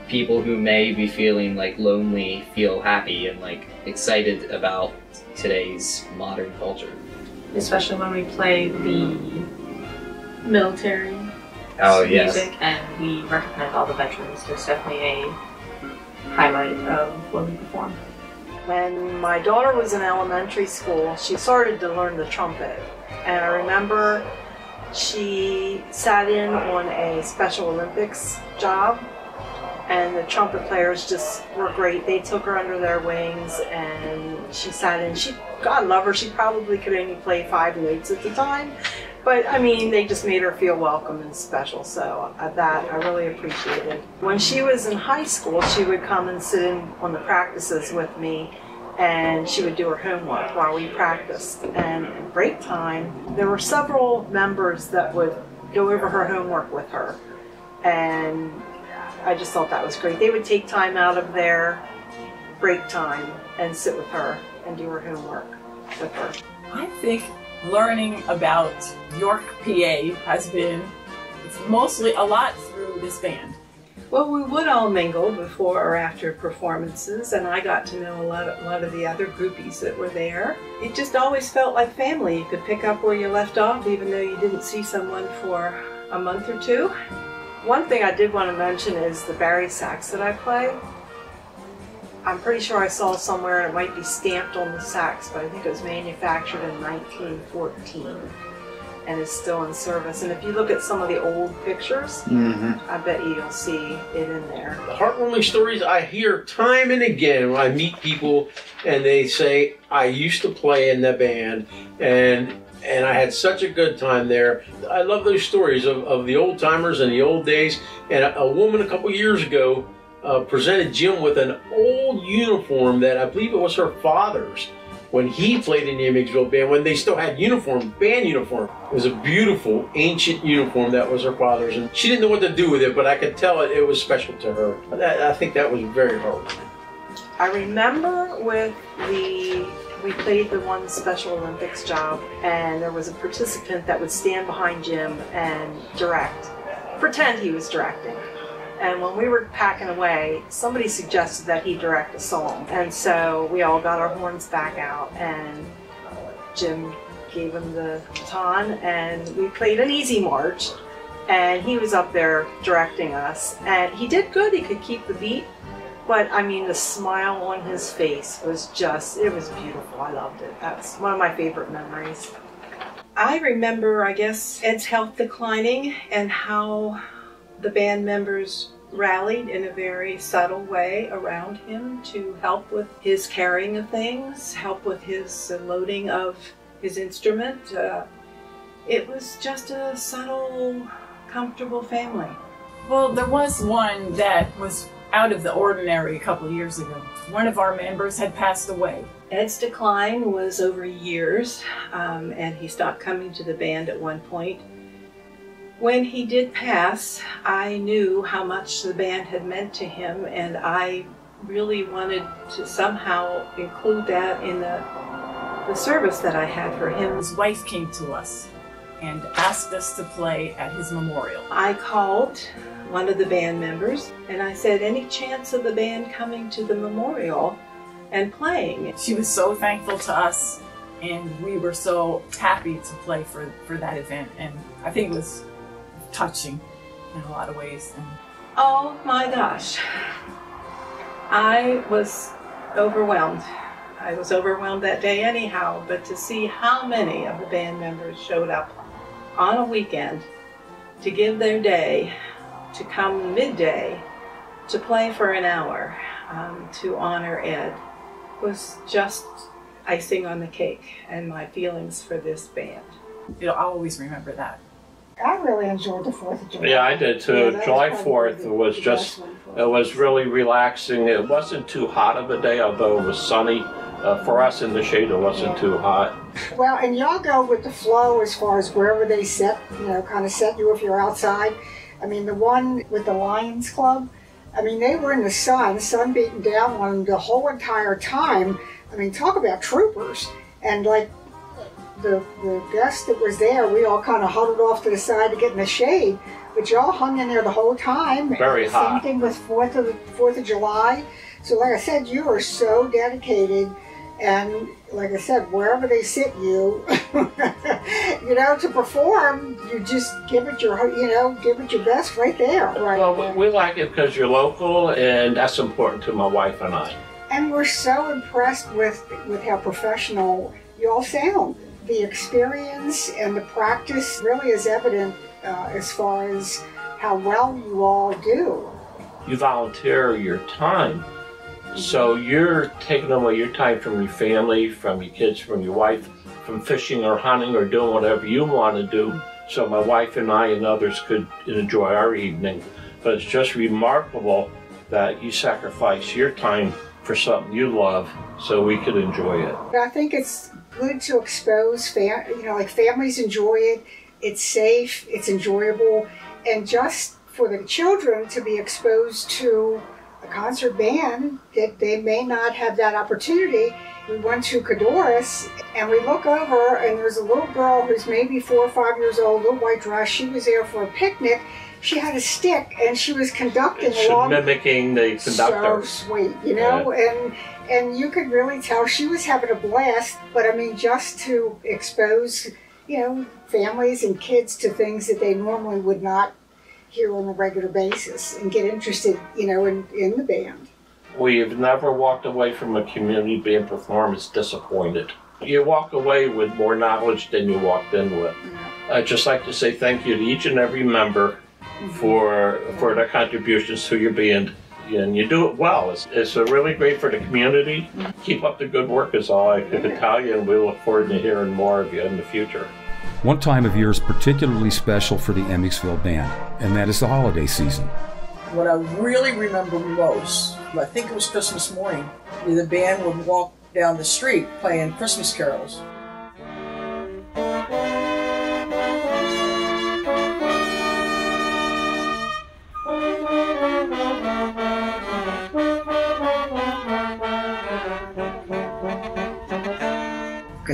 people who may be feeling like lonely feel happy and like excited about today's modern culture. Especially when we play the military Oh, yes. music and we recognize all the veterans. There's definitely a highlight of when we perform. When my daughter was in elementary school, she started to learn the trumpet. And I remember she sat in on a Special Olympics job, and the trumpet players just were great. They took her under their wings, and she sat in. She, God love her, she probably could only play five notes at the time. But I mean, they just made her feel welcome and special, so uh, that I really appreciated. When she was in high school, she would come and sit in on the practices with me, and she would do her homework while we practiced. And break time, there were several members that would go over her homework with her, and I just thought that was great. They would take time out of their break time and sit with her and do her homework with her. I think learning about York, PA has been it's mostly a lot through this band. Well, we would all mingle before or after performances, and I got to know a lot, of, a lot of the other groupies that were there. It just always felt like family. You could pick up where you left off, even though you didn't see someone for a month or two. One thing I did want to mention is the bari sax that I play. I'm pretty sure I saw somewhere, and it might be stamped on the sax, but I think it was manufactured in 1914 and is still in service. And if you look at some of the old pictures, Mm-hmm. I bet you you'll see it in there. The heartwarming stories I hear time and again when I meet people and they say, I used to play in the band and and I had such a good time there. I love those stories of, of the old timers and the old days. And a, a woman a couple years ago uh, presented Jim with an old uniform that I believe it was her father's when he played in the Emigsville band, when they still had uniform, band uniform. It was a beautiful, ancient uniform that was her father's. And she didn't know what to do with it, but I could tell it, it was special to her. That, I think that was very heartwarming. I remember with the we played the one Special Olympics job, and there was a participant that would stand behind Jim and direct, pretend he was directing. And when we were packing away, somebody suggested that he direct a song, and so we all got our horns back out, and Jim gave him the baton, and we played an easy march. and he was up there directing us, and he did good. He could keep the beat, but I mean, the smile on his face was just, it was beautiful. I loved it. That's one of my favorite memories. I remember, I guess, Ed's health declining and how the band members rallied in a very subtle way around him to help with his carrying of things, help with his uh, loading of his instrument. Uh, it was just a subtle, comfortable family. Well, there was one that was out of the ordinary a couple of years ago. One of our members had passed away. Ed's decline was over years, um, and he stopped coming to the band at one point. When he did pass, I knew how much the band had meant to him, and I really wanted to somehow include that in the, the service that I had for him. His wife came to us and asked us to play at his memorial. I called one of the band members and I said, Any chance of the band coming to the memorial and playing? She was so thankful to us, and we were so happy to play for, for that event. And I think it was touching in a lot of ways. And Oh my gosh. I was overwhelmed. I was overwhelmed that day anyhow, but to see how many of the band members showed up on a weekend to give their day, to come midday, to play for an hour, um, to honor Ed, was just icing on the cake and my feelings for this band. you know, I'll always remember that. I really enjoyed the Fourth of July. Yeah, I did too. Yeah, July was 4th was just, it was really relaxing. It wasn't too hot of a day, although it was sunny. Uh, for us in the shade, it wasn't too hot. Well, and y'all go with the flow as far as wherever they set, you know, kind of set you if you're outside. I mean, the one with the Lions Club, I mean, they were in the sun, sun beating down on them the whole entire time. I mean, talk about troopers. And like the, the guest that was there, we all kind of huddled off to the side to get in the shade. But y'all hung in there the whole time. Very Same hot. thing with Fourth of Fourth of July. So, like I said, you are so dedicated, and like I said, wherever they sit you, you know, to perform, you just give it your, you know, give it your best right there, right? Well, we, we like it because you're local, and that's important to my wife and I. And we're so impressed with with how professional you all sound. The experience and the practice really is evident uh, as far as how well you all do. You volunteer your time. So you're taking away your time from your family, from your kids, from your wife, from fishing or hunting or doing whatever you want to do. So my wife and I and others could enjoy our evening. But it's just remarkable that you sacrifice your time for something you love so we could enjoy it. I think it's good to expose, fam- you know, like families enjoy it. It's safe, it's enjoyable, and just for the children to be exposed to a concert band that they may not have that opportunity. We went to Codorus and we look over and there's a little girl who's maybe four or five years old, little white dress. She was there for a picnic. She had a stick and she was conducting she along. Mimicking the conductor. So sweet, you know, and and you could really tell she was having a blast. But I mean, just to expose, you know, families and kids to things that they normally would not hear on a regular basis and get interested, you know, in, in the band. We've never walked away from a community band performance disappointed. You walk away with more knowledge than you walked in with. I'd just like to say thank you to each and every member mm-hmm. for for their contributions to your band. And you do it well. It's, it's really great for the community. Mm-hmm. Keep up the good work is all I could tell you, and we look forward to hearing more of you in the future. One time of year is particularly special for the Emigsville Band, and that is the holiday season. What I really remember most, I think it was Christmas morning, the band would walk down the street playing Christmas carols.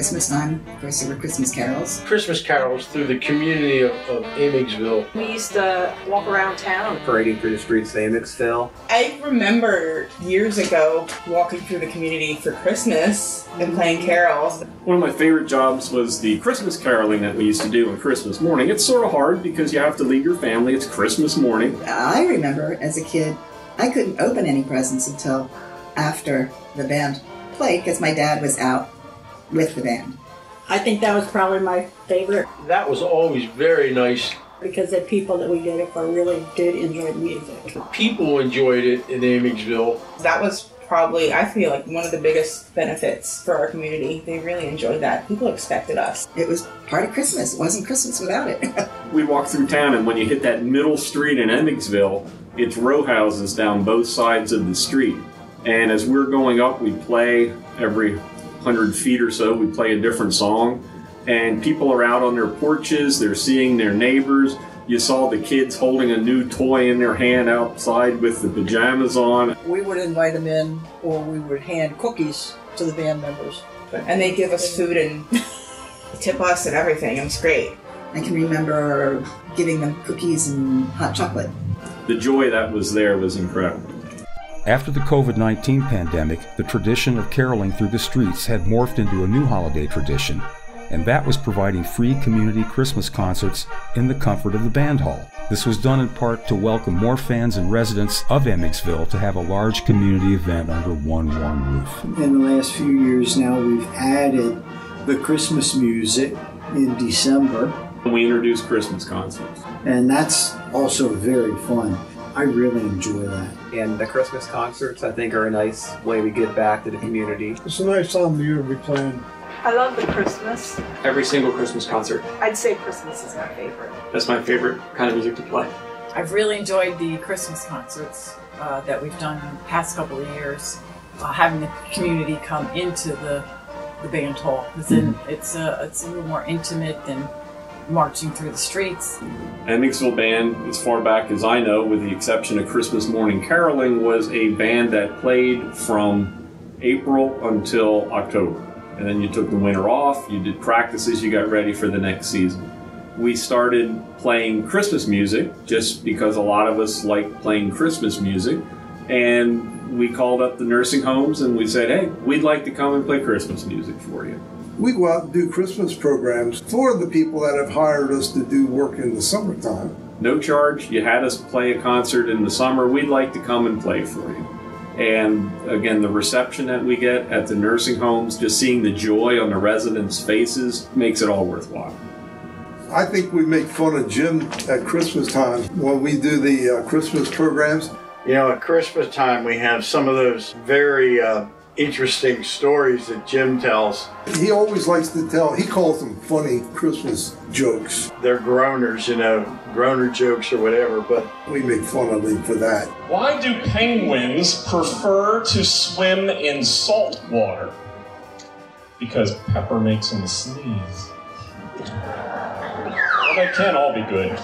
Christmas time, of course, there were Christmas carols. Christmas carols through the community of, of Emigsville. We used to walk around town. Parading through the streets of Emigsville. I remember years ago walking through the community for Christmas and playing carols. One of my favorite jobs was the Christmas caroling that we used to do on Christmas morning. It's sort of hard because you have to leave your family. It's Christmas morning. I remember as a kid, I couldn't open any presents until after the band played because my dad was out with the band. I think that was probably my favorite That was always very nice. because the people that we did it for really did enjoy the music. People enjoyed it in Emigsville. That was probably, I feel like, one of the biggest benefits for our community. They really enjoyed that. People expected us. It was part of Christmas. It wasn't Christmas without it. We walk through town, and when you hit that middle street in Emigsville, it's row houses down both sides of the street. And as we're going up, we play every hundred feet or so, we play a different song. And people are out on their porches, they're seeing their neighbors. You saw the kids holding a new toy in their hand outside with the pajamas on. We would invite them in, or we would hand cookies to the band members. And they give us food and tip us and everything. It was great. I can remember giving them cookies and hot chocolate. The joy that was there was incredible. After the COVID 19 pandemic, the tradition of caroling through the streets had morphed into a new holiday tradition, and that was providing free community Christmas concerts in the comfort of the band hall. This was done in part to welcome more fans and residents of Emigsville to have a large community event under one warm roof. In the last few years now, we've added the Christmas music in December, We introduced Christmas concerts. and that's also very fun. I really enjoy that. And the Christmas concerts, I think, are a nice way we give back to the community. It's a nice time of year to be playing. I love the Christmas. Every single Christmas concert. I'd say Christmas is my favorite. That's my favorite kind of music to play. I've really enjoyed the Christmas concerts uh, that we've done in the past couple of years. Uh, having the community come into the the band hall, it's, in, it's, uh, it's a little more intimate than marching through the streets. Emigsville Band, as far back as I know, with the exception of Christmas Morning Caroling, was a band that played from April until October. And then you took the winter off, you did practices, you got ready for the next season. We started playing Christmas music just because a lot of us like playing Christmas music. And we called up the nursing homes and we said, hey, we'd like to come and play Christmas music for you. We go out and do Christmas programs for the people that have hired us to do work in the summertime. no charge. You had us play a concert in the summer. We'd like to come and play for you. And again, the reception that we get at the nursing homes, just seeing the joy on the residents' faces makes it all worthwhile. I think we make fun of Jim at Christmas time when we do the uh, Christmas programs. You know, at Christmas time, we have some of those very uh, interesting stories that Jim tells. He always likes to tell, he calls them funny Christmas jokes. They're groaners, you know, groaner jokes or whatever, but we make fun of him for that. Why do penguins prefer to swim in salt water? Because pepper makes them sneeze. Well, they can't all be good.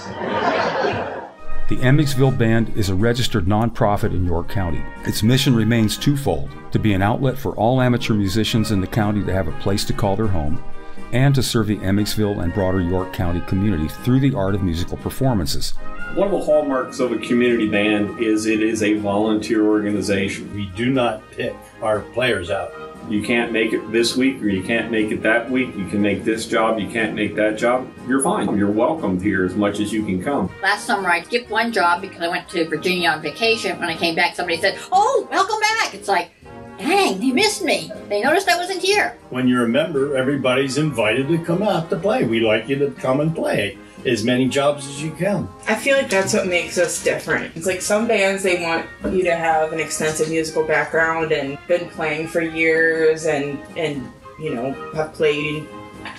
The Emigsville Band is a registered nonprofit in York County. Its mission remains twofold to be an outlet for all amateur musicians in the county to have a place to call their home, and to serve the Emigsville and broader York County community through the art of musical performances. One of the hallmarks of a community band is it is a volunteer organization. We do not pick our players out. You can't make it this week or you can't make it that week. You can make this job, you can't make that job. You're fine. You're welcomed here as much as you can come. Last summer, I skipped one job because I went to Virginia on vacation. When I came back, somebody said, Oh, welcome back. It's like, dang, they missed me. They noticed I wasn't here. When you're a member, everybody's invited to come out to play. We like you to come and play as many jobs as you can. I feel like that's what makes us different. It's like some bands they want you to have an extensive musical background and been playing for years and and you know have played in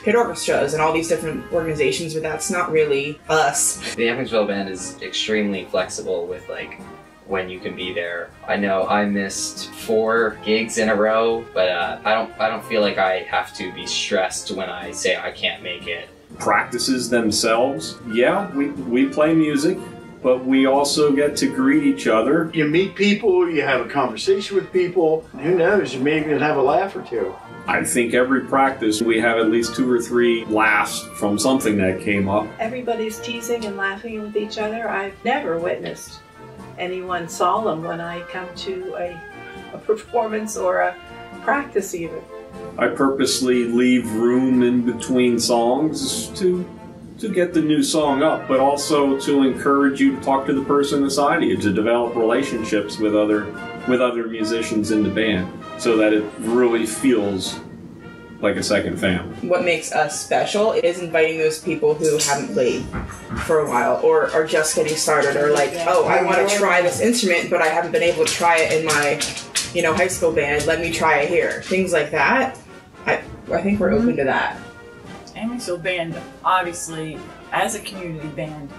pit orchestras and all these different organizations, but that's not really us. The Emigsville band is extremely flexible with like when you can be there. I know I missed four gigs in a row, but uh, I don't I don't feel like I have to be stressed when I say I can't make it. Practices themselves, yeah, we, we play music but we also get to greet each other. You meet people, you have a conversation with people. Who knows? You may even have a laugh or two. I think every practice we have at least two or three laughs from something that came up. Everybody's teasing and laughing with each other. I've never witnessed anyone solemn when I come to a, a performance or a practice even. I purposely leave room in between songs to to get the new song up, but also to encourage you to talk to the person beside you, to develop relationships with other with other musicians in the band, so that it really feels like a second family. What makes us special is inviting those people who haven't played for a while or are just getting started or like, oh, I want to try this instrument, but I haven't been able to try it in my, you know, high school band. Let me try it here. Things like that. I, I think we're open to that. Emigsville Band, obviously, as a community band,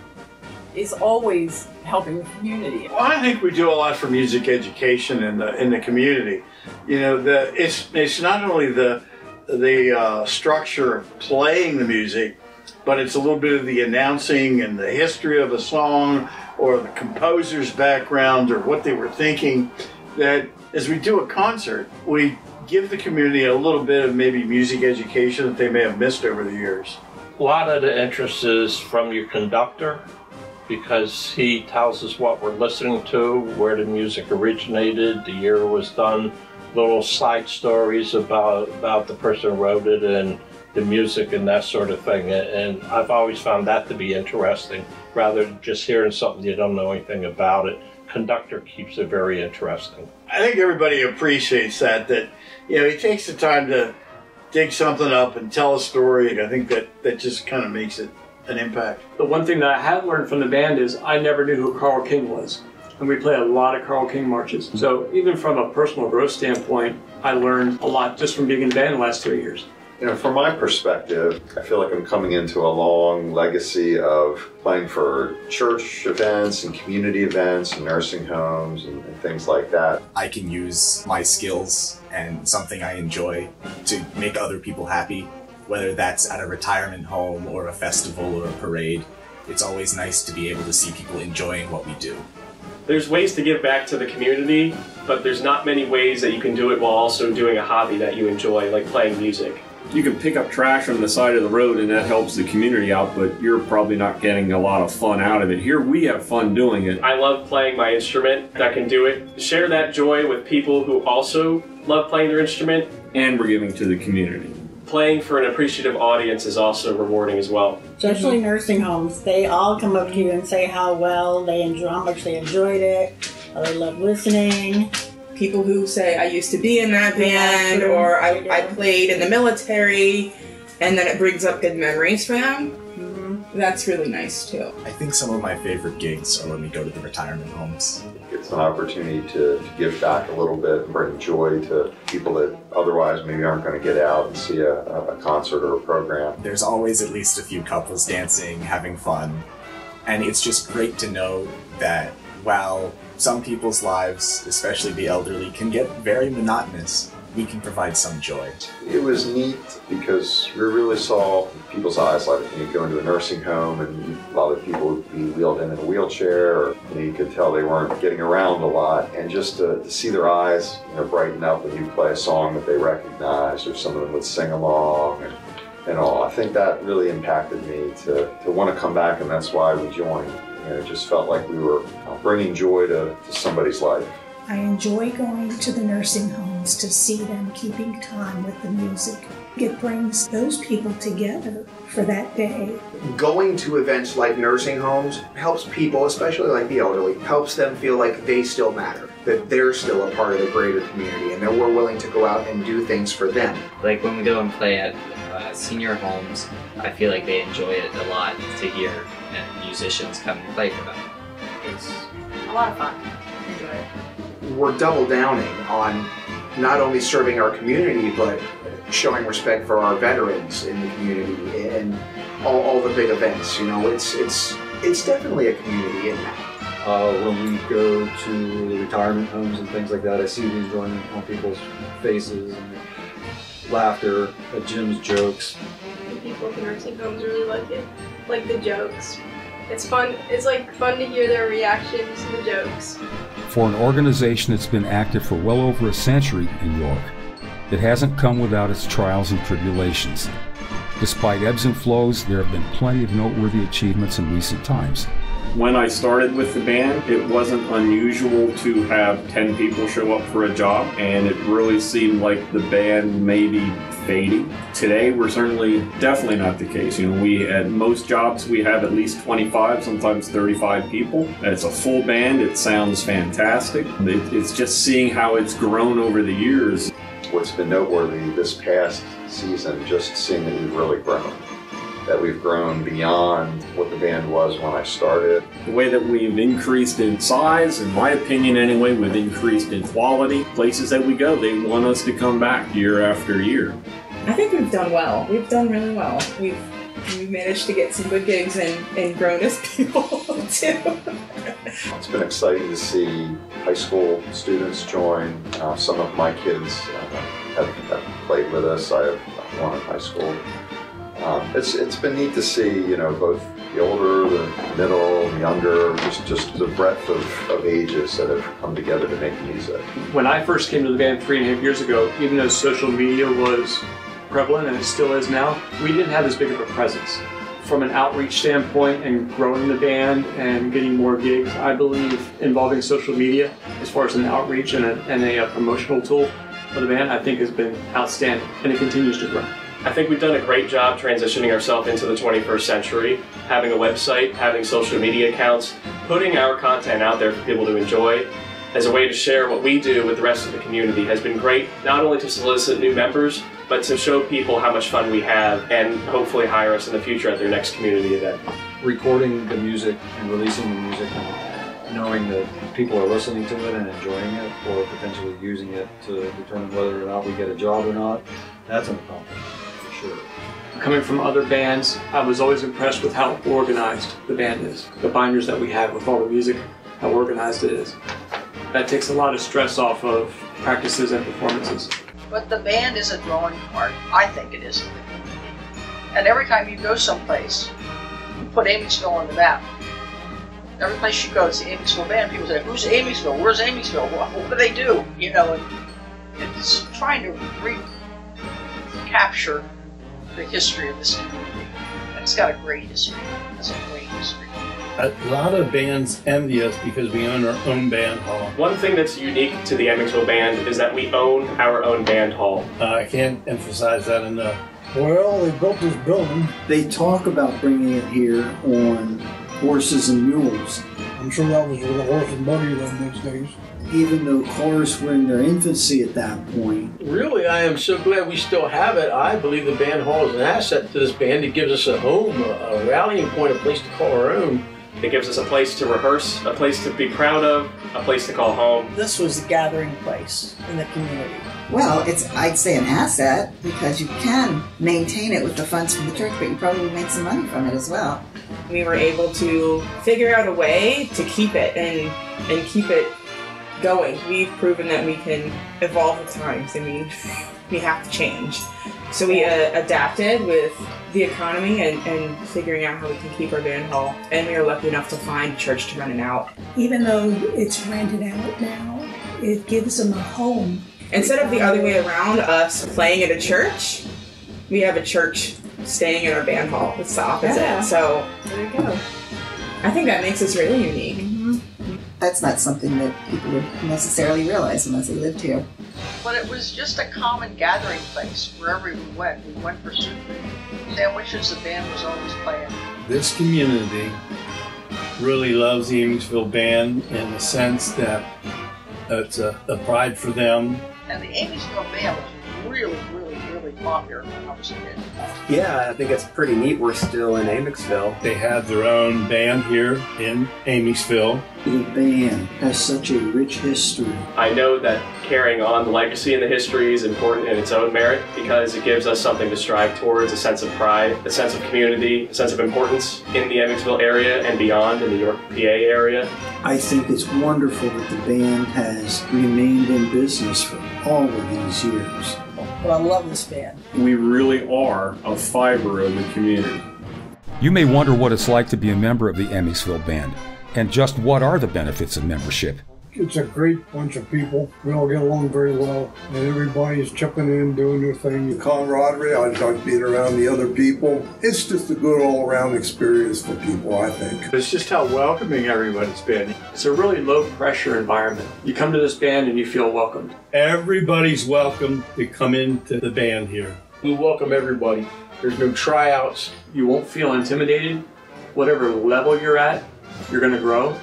is always helping the community. Well, I think we do a lot for music education in the in the community. You know, the it's it's not only the the uh, structure of playing the music, but it's a little bit of the announcing and the history of a song or the composer's background or what they were thinking. That as we do a concert, we give the community a little bit of maybe music education that they may have missed over the years. A lot of the interest is from your conductor because he tells us what we're listening to, where the music originated, the year it was done, little side stories about about the person who wrote it and the music and that sort of thing. And I've always found that to be interesting, rather than just hearing something you don't know anything about it. Conductor keeps it very interesting. I think everybody appreciates that. That you know, he takes the time to dig something up and tell a story. And I think that that just kind of makes it an impact. The one thing that I have learned from the band is I never knew who Karl King was. And we play a lot of Karl King marches. So even from a personal growth standpoint, I learned a lot just from being in the band the last three years. You know, from my perspective, I feel like I'm coming into a long legacy of playing for church events and community events and nursing homes and, and things like that. I can use my skills and something I enjoy to make other people happy, whether that's at a retirement home or a festival or a parade. It's always nice to be able to see people enjoying what we do. There's ways to give back to the community, but there's not many ways that you can do it while also doing a hobby that you enjoy, like playing music. You can pick up trash on the side of the road and that helps the community out, but you're probably not getting a lot of fun out of it. Here we have fun doing it. I love playing my instrument that can do it. Share that joy with people who also love playing their instrument. And we're giving to the community. Playing for an appreciative audience is also rewarding as well. Especially nursing homes, they all come up to you and say how well they enjoy, how much they enjoyed it, how they love listening. People who say, I used to be in that band, or I, I played in the military, and then it brings up good memories for them. Mm-hmm. That's really nice too. I think some of my favorite gigs are when we go to the retirement homes. It's an opportunity to, to give back a little bit and bring joy to people that otherwise maybe aren't going to get out and see a, a concert or a program. There's always at least a few couples dancing, having fun, and it's just great to know that while some people's lives, especially the elderly, can get very monotonous, we can provide some joy. It was neat because we really saw people's eyes light up. You go into a nursing home and a lot of people would be wheeled in in a wheelchair, or you, know, you could tell they weren't getting around a lot. And just to, to see their eyes you know, brighten up when you play a song that they recognize, or some of them would sing along. And, and all. I think that really impacted me to, to want to come back, and that's why we joined. You know, it just felt like we were bringing joy to, to somebody's life. I enjoy going to the nursing homes to see them keeping time with the music. It brings those people together for that day. Going to events like nursing homes helps people, especially like the elderly, helps them feel like they still matter, that they're still a part of the greater community, and that we're willing to go out and do things for them. Like when we go and play at uh, senior homes, I feel like they enjoy it a lot to hear uh, musicians come and play for them. It's a lot of fun. Enjoy it. We're double downing on not only serving our community, but showing respect for our veterans in the community and all, all the big events. You know, it's it's it's definitely a community impact. Uh, when we go to the retirement homes and things like that, I see the enjoyment on people's faces and laughter at Jim's jokes. The people at nursing homes really like it, like the jokes. It's fun. It's like fun to hear their reactions to the jokes. For an organization that's been active for well over a century in York, it hasn't come without its trials and tribulations. Despite ebbs and flows, there have been plenty of noteworthy achievements in recent times. When I started with the band, it wasn't unusual to have 10 people show up for a job, and it really seemed like the band may be fading. Today, we're certainly definitely not the case. You know, we at most jobs we have at least 25, sometimes 35 people. It's a full band. It sounds fantastic. It, it's just seeing how it's grown over the years. What's been noteworthy this past season, just seeing that we've really grown. That we've grown beyond what the band was when I started. The way that we've increased in size, in my opinion anyway, we've increased in quality. Places that we go, they want us to come back year after year. I think we've done well. We've done really well. We've we've managed to get some good gigs and, and grown as people too. It's been exciting to see high school students join. Uh, some of my kids uh, have, have played with us. I have one in high school. Um, it's it's been neat to see, you know, both the older, the middle, the younger, just just the breadth of, of ages that have come together to make music. When I first came to the band three and a half years ago, even though social media was prevalent and it still is now, we didn't have as big of a presence. From an outreach standpoint and growing the band and getting more gigs, I believe involving social media as far as an outreach and a, and a promotional tool for the band, I think has been outstanding and it continues to grow. I think we've done a great job transitioning ourselves into the 21st century, having a website, having social media accounts, putting our content out there for people to enjoy as a way to share what we do with the rest of the community has been great, not only to solicit new members, but to show people how much fun we have and hopefully hire us in the future at their next community event. Recording the music and releasing the music and knowing that people are listening to it and enjoying it or potentially using it to determine whether or not we get a job or not, that's an accomplishment sure. Coming from other bands, I was always impressed with how organized the band is. The binders that we have with all the music, how organized it is. That takes a lot of stress off of practices and performances. But the band is a drawing card. I think it is. And every time you go someplace, you put Emigsville on the map. Every place you go, it's the Emigsville band. People say, "Who's Emigsville? Where's Emigsville? What, what do they do?" You know, and it's trying to recapture the history of this community. And it's got a great history. It's a great history. A lot of bands envy us because we own our own band hall. One thing that's unique to the Emigsville Band is that we own our own band hall. Uh, I can't emphasize that enough. Well, they built this building. They talk about bringing it here on horses and mules. I'm sure that was with a horse and buggy then those days. Even though cars were in their infancy at that point, Really, I am so glad we still have it. I believe the band hall is an asset to this band. It gives us a home, a, a rallying point, a place to call our own. It gives us a place to rehearse, a place to be proud of, a place to call home. This was the gathering place in the community. Well, it's I'd say an asset because you can maintain it with the funds from the church, but you probably make some money from it as well. We were able to figure out a way to keep it and and keep it going. We've proven that we can evolve with times. I mean, we have to change. So we uh, adapted with the economy and, and figuring out how we can keep our band hall. And we were lucky enough to find a church to rent it out. Even though it's rented out now, it gives them a home. Instead of the other way around, us playing at a church, we have a church staying in our band hall. It's the opposite. Yeah. So There you go. I think that makes us really unique. That's not something that people would necessarily realize unless they lived here. But it was just a common gathering place wherever we went. We went for soup and sandwiches. The band was always playing. This community really loves the Emigsville band in the sense that it's a, a pride for them. And the Emigsville band was really, really, really popular when I was a kid. Yeah, I think it's pretty neat we're still in Emigsville. They have their own band here in Emigsville. the band has such a rich history. I know that carrying on the legacy and the history is important in its own merit because it gives us something to strive towards, a sense of pride, a sense of community, a sense of importance in the Emigsville area and beyond in the York, PA area. I think it's wonderful that the band has remained in business for all of these years. But I love this band. We really are a fiber of the community. You may wonder what it's like to be a member of the Emigsville Band, and just what are the benefits of membership. It's a great bunch of people. We all get along very well, and everybody's chipping in, doing their thing. camaraderie. I like being around the other people. It's just a good all-around experience for people, I think. It's just how welcoming everybody's been. It's a really low pressure environment. You come to this band and you feel welcomed. Everybody's welcome to come into the band here. We welcome everybody. There's no tryouts. You won't feel intimidated. Whatever level you're at, you're going to grow.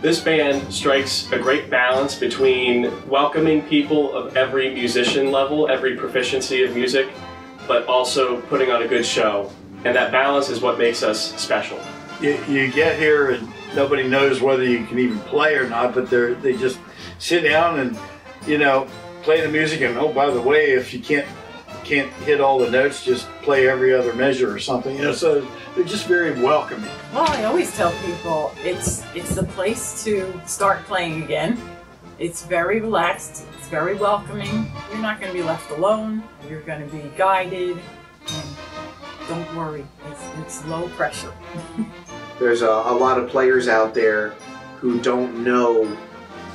This band strikes a great balance between welcoming people of every musician level, every proficiency of music, but also putting on a good show. And that balance is what makes us special. You, you get here and nobody knows whether you can even play or not, but they they just sit down and you know play the music. And oh, by the way, if you can't can't hit all the notes, just play every other measure or something. You know, so they're just very welcoming. Well, I always tell people it's it's the place to start playing again. It's very relaxed. It's very welcoming. You're not going to be left alone. You're going to be guided. And don't worry, it's, it's low pressure. There's a, a lot of players out there who don't know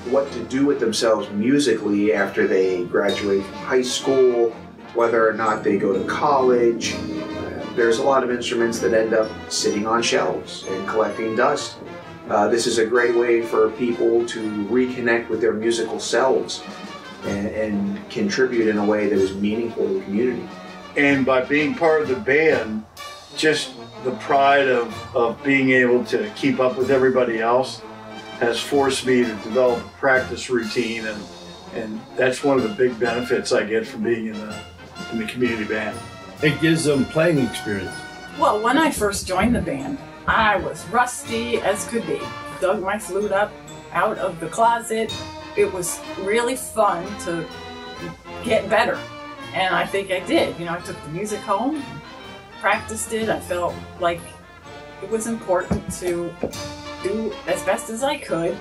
what to do with themselves musically after they graduate from high school, whether or not they go to college. There's a lot of instruments that end up sitting on shelves and collecting dust. Uh, this is a great way for people to reconnect with their musical selves and, and contribute in a way that is meaningful to the community. And by being part of the band, just the pride of, of being able to keep up with everybody else has forced me to develop a practice routine and and that's one of the big benefits I get from being in the in the community band. It gives them playing experience. Well, when I first joined the band, I was rusty as could be. Dug my flute up out of the closet. It was really fun to get better. And I think I did. You know, I took the music home, practiced it. I felt like it was important to do as best as I could.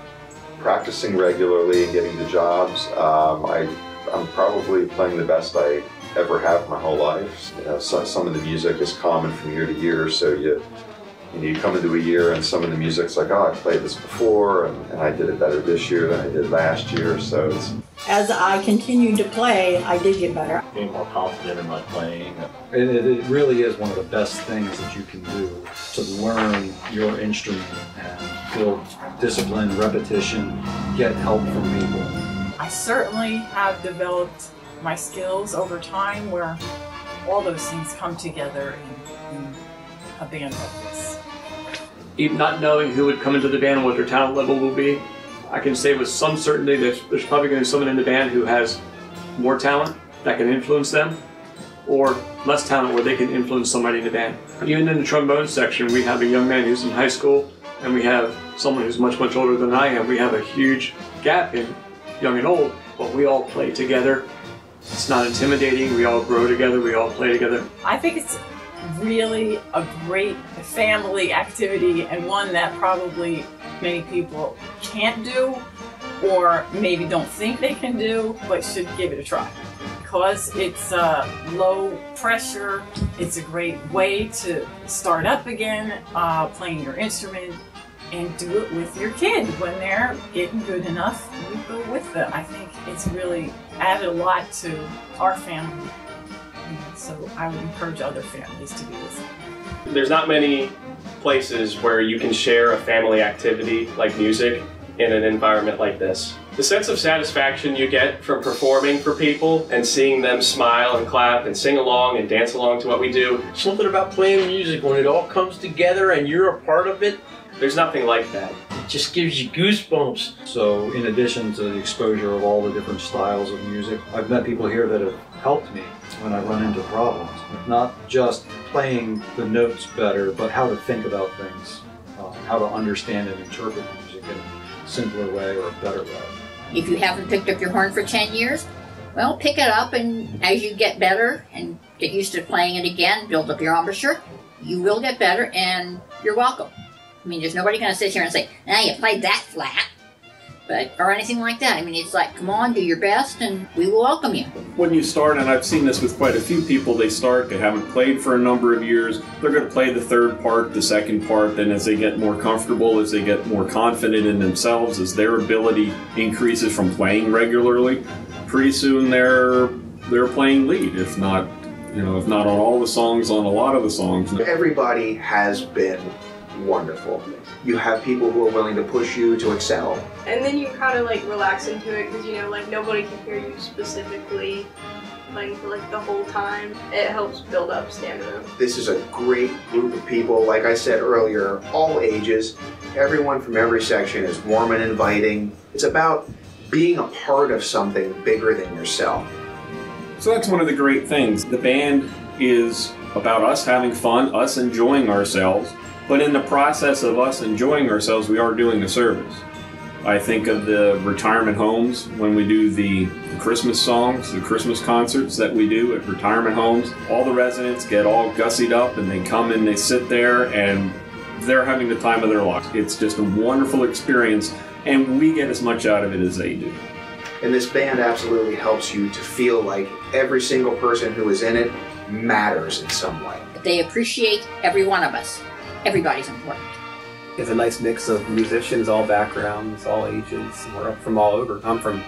Practicing regularly and getting the jobs, um, I, I'm probably playing the best I ever have my whole life. You know, so, some of the music is common from year to year, so you you, know, you come into a year and some of the music's like, oh, I played this before, and, and I did it better this year than I did last year. So it's As I continued to play, I did get better. Being more confident in my playing. And it, it really is one of the best things that you can do to learn your instrument and build discipline, repetition, get help from people. I certainly have developed my skills over time where all those things come together in, in a band like this. Even not knowing who would come into the band and what their talent level will be, I can say with some certainty that there's probably going to be someone in the band who has more talent that can influence them, or less talent where they can influence somebody in the band. Even in the trombone section, we have a young man who's in high school, and we have someone who's much, much older than I am. We have a huge gap in young and old, but we all play together. It's not intimidating. We all grow together. We all play together. I think it's really a great family activity and one that probably many people can't do or maybe don't think they can do but should give it a try because it's uh, low pressure it's a great way to start up again uh, playing your instrument and do it with your kid when they're getting good enough you go with them i think it's really added a lot to our family so I would encourage other families to do this. There's not many places where you can share a family activity like music in an environment like this. The sense of satisfaction you get from performing for people and seeing them smile and clap and sing along and dance along to what we do. Something about playing music when it all comes together and you're a part of it. There's nothing like that. It just gives you goosebumps. So, in addition to the exposure of all the different styles of music, I've met people here that have helped me when I run into problems. Not just playing the notes better, but how to think about things, uh, how to understand and interpret music in a simpler way or a better way. If you haven't picked up your horn for 10 years, well, pick it up, and as you get better and get used to playing it again, build up your embouchure, you will get better, and you're welcome. I mean, there's nobody going to sit here and say, now you played that flat. but or anything like that. I mean, it's like, come on, do your best, and we will welcome you. When you start, and I've seen this with quite a few people, they start, they haven't played for a number of years, they're going to play the third part, the second part, then as they get more comfortable, as they get more confident in themselves, as their ability increases from playing regularly, pretty soon they're they're playing lead, if not you know, if not on all the songs, on a lot of the songs. Everybody has been wonderful. You have people who are willing to push you to excel. And then you kind of like relax into it because you know, like nobody can hear you specifically playing for like the whole time. It helps build up stamina. This is a great group of people. Like I said earlier, all ages. Everyone from every section is warm and inviting. It's about being a part of something bigger than yourself. So that's one of the great things. The band is about us having fun, us enjoying ourselves, but in the process of us enjoying ourselves, we are doing a service. I think of the retirement homes when we do the Christmas songs, the Christmas concerts that we do at retirement homes. All the residents get all gussied up and they come and they sit there and they're having the time of their lives. It's just a wonderful experience and we get as much out of it as they do. And this band absolutely helps you to feel like every single person who is in it matters in some way. They appreciate every one of us. Everybody's important. It's a nice mix of musicians, all backgrounds, all ages. We're up from all over. I'm from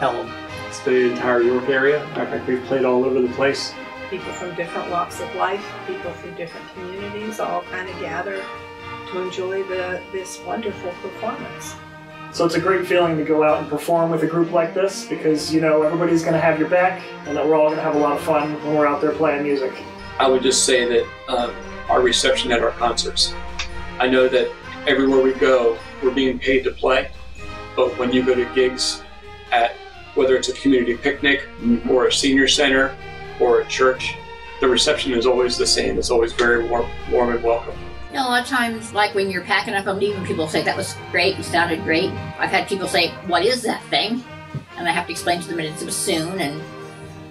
Pelham. It's the entire York area. In fact, we've played all over the place. People from different walks of life, people from different communities, all kind of gather to enjoy the, this wonderful performance. So it's a great feeling to go out and perform with a group like this because you know everybody's going to have your back and that we're all going to have a lot of fun when we're out there playing music. I would just say that uh, our reception at our concerts. I know that everywhere we go, we're being paid to play, but when you go to gigs at whether it's a community picnic Mm-hmm. or a senior center or a church, the reception is always the same. It's always very warm, warm and welcome. You know, a lot of times, like when you're packing up and leaving, people say, that was great, you sounded great. I've had people say, what is that thing? And I have to explain to them that it's a bassoon and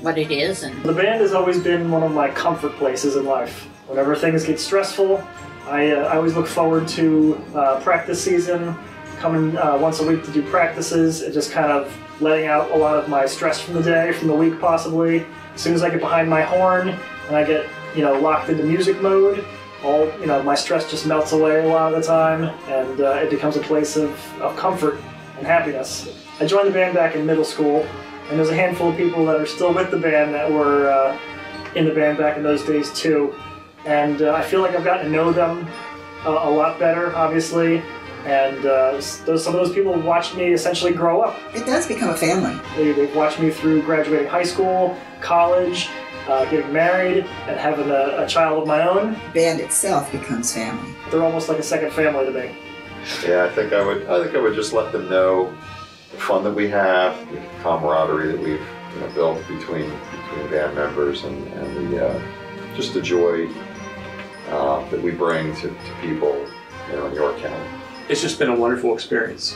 what it is. And The band has always been one of my comfort places in life. Whenever things get stressful, I, uh, I always look forward to uh, practice season, coming uh, once a week to do practices, and just kind of letting out a lot of my stress from the day, from the week possibly. As soon as I get behind my horn and I get, you know, locked into music mode, all, you know, my stress just melts away a lot of the time, and uh, it becomes a place of, of comfort and happiness. I joined the band back in middle school, and there's a handful of people that are still with the band that were uh, in the band back in those days too. And uh, I feel like I've gotten to know them uh, a lot better, obviously. And uh, those, some of those people watched me essentially grow up. It does become a family. They, they've watched me through graduating high school, college, uh, getting married, and having a, a child of my own. Band itself becomes family. They're almost like a second family to me. Yeah, I think I would. I think I would just let them know the fun that we have, the camaraderie that we've you know, built between between band members, and, and the uh, just the joy uh, that we bring to, to people, you know, in York County. It's just been a wonderful experience.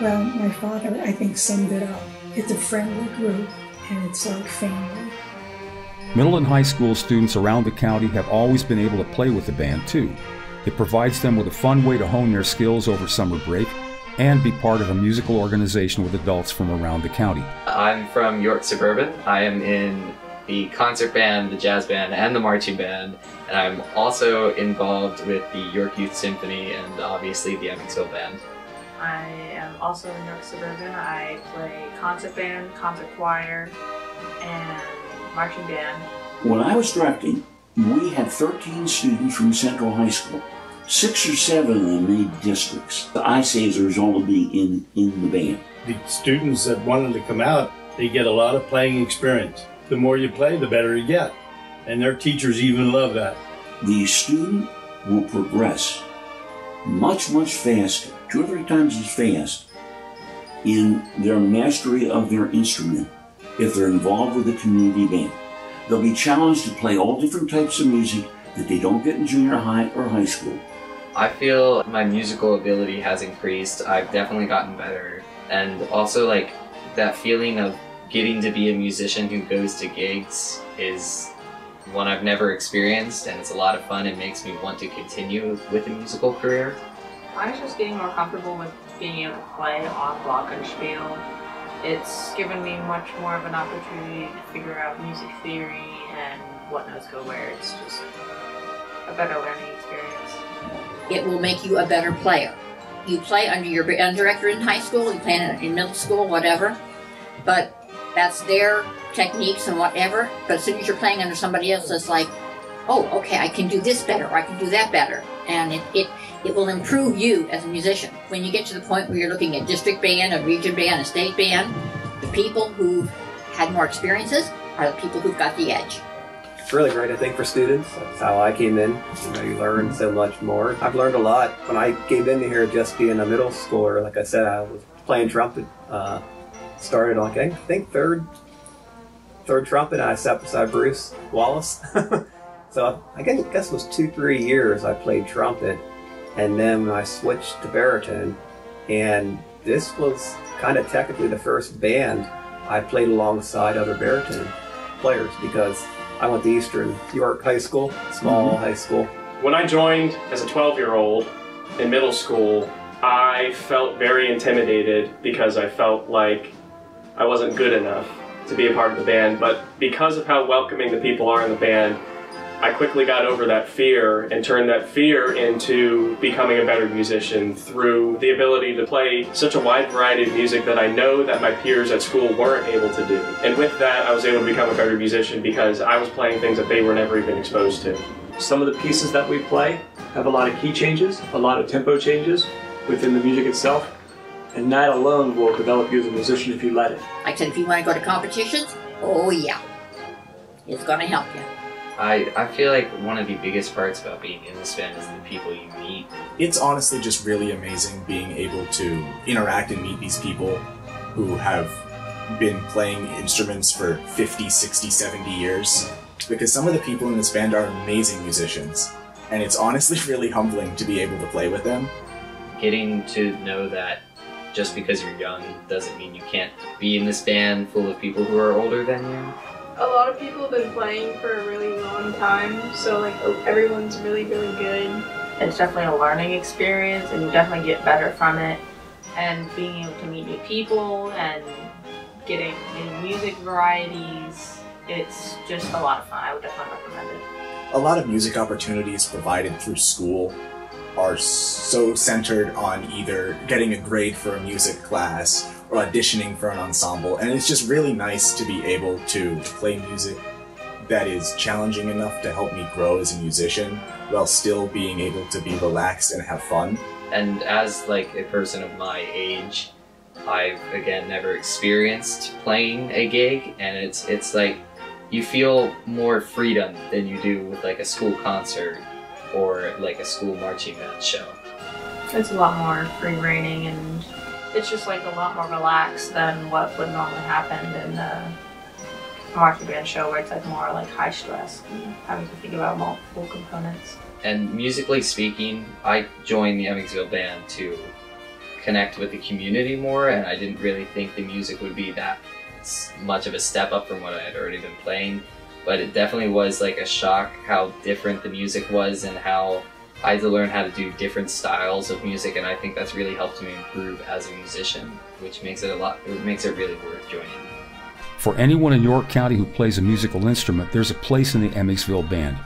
Well, my father, I think, summed it up. It's a friendly group, and it's like family. Middle and high school students around the county have always been able to play with the band too. It provides them with a fun way to hone their skills over summer break and be part of a musical organization with adults from around the county. I'm from York Suburban. I am in the concert band, the jazz band, and the marching band, and I'm also involved with the York Youth Symphony and obviously the Emigsville Band. I am also in York Suburban. I play concert band, concert choir, and marching band. When I was directing, we had 13 students from Central High School. Six or seven of them made districts. I say as a result of being in, in the band. The students that wanted to come out, they get a lot of playing experience. The more you play, the better you get. And their teachers even love that. The student will progress much, much faster, two or three times as fast, in their mastery of their instrument if they're involved with a community band. They'll be challenged to play all different types of music that they don't get in junior high or high school. I feel my musical ability has increased. I've definitely gotten better. And also, like, that feeling of getting to be a musician who goes to gigs is one I've never experienced, and it's a lot of fun and makes me want to continue with a musical career. I was just getting more comfortable with being able to play on Glockenspiel, it's given me much more of an opportunity to figure out music theory and what notes go where. It's just a better learning experience. It will make you a better player. You play under your band director in high school, you play in, in middle school, whatever, but that's their techniques and whatever. But as soon as you're playing under somebody else, it's like, oh, okay, I can do this better, or I can do that better, and it, it it will improve you as a musician. When you get to the point where you're looking at district band, a region band, a state band, the people who've had more experiences are the people who've got the edge. It's really great, I think, for students. That's how I came in. You know, you learn so much more. I've learned a lot. When I came into here just being a middle schooler, like I said, I was playing trumpet. Uh, started like I think, third third trumpet, and I sat beside Bruce Wallace. so I guess, guess it was two, three years I played trumpet. And then when I switched to baritone, and this was kind of technically the first band I played alongside other baritone players because I went to Eastern York High School, small mm-hmm. high school. When I joined as a 12 year old in middle school, I felt very intimidated because I felt like I wasn't good enough to be a part of the band. But because of how welcoming the people are in the band, I quickly got over that fear and turned that fear into becoming a better musician through the ability to play such a wide variety of music that I know that my peers at school weren't able to do. And with that, I was able to become a better musician because I was playing things that they were never even exposed to. Some of the pieces that we play have a lot of key changes, a lot of tempo changes within the music itself, and that alone will develop you as a musician if you let it. I said, if you want to go to competitions, oh yeah, it's going to help you. I, I feel like one of the biggest parts about being in this band is the people you meet. It's honestly just really amazing being able to interact and meet these people who have been playing instruments for 50, 60, 70 years. Because some of the people in this band are amazing musicians. And it's honestly really humbling to be able to play with them. Getting to know that just because you're young doesn't mean you can't be in this band full of people who are older than you. A lot of people have been playing for a really long time, so like everyone's really, really good. It's definitely a learning experience, and you definitely get better from it. And being able to meet new people and getting new music varieties, it's just a lot of fun. I would definitely recommend it. A lot of music opportunities provided through school are so centered on either getting a grade for a music class or auditioning for an ensemble, and it's just really nice to be able to play music that is challenging enough to help me grow as a musician while still being able to be relaxed and have fun. And as like a person of my age, I've again never experienced playing a gig, and it's it's like you feel more freedom than you do with like a school concert or like a school marching band show. It's a lot more free reigning and it's just like a lot more relaxed than what would normally happen in a marching band show where it's like more like high stress and having to think about multiple components. And musically speaking, I joined the Emigsville band to connect with the community more, and I didn't really think the music would be that much of a step up from what I had already been playing. But it definitely was like a shock how different the music was and how I had to learn how to do different styles of music, and I think that's really helped me improve as a musician, which makes it a lot. It makes it really worth joining. For anyone in York County who plays a musical instrument, there's a place in the Emigsville Band.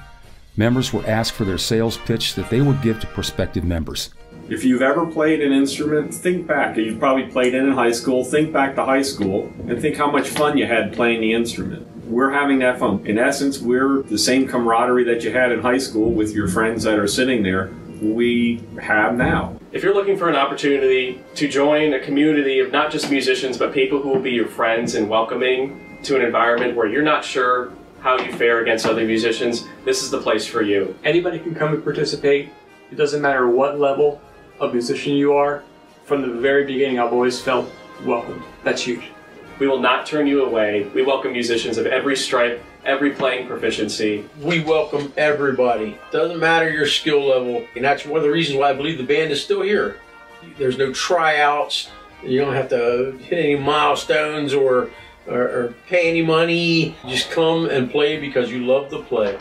Members were asked for their sales pitch that they would give to prospective members. If you've ever played an instrument, think back. You've probably played it in high school. Think back to high school and think how much fun you had playing the instrument. We're having that fun. In essence, we're the same camaraderie that you had in high school with your friends that are sitting there. We have now. If you're looking for an opportunity to join a community of not just musicians, but people who will be your friends and welcoming to an environment where you're not sure how you fare against other musicians, this is the place for you. Anybody can come and participate. It doesn't matter what level of musician you are. From the very beginning, I've always felt welcomed. That's huge. We will not turn you away. We welcome musicians of every stripe, every playing proficiency. We welcome everybody. Doesn't matter your skill level. And that's one of the reasons why I believe the band is still here. There's no tryouts. You don't have to hit any milestones or, or, or pay any money. You just come and play because you love to play.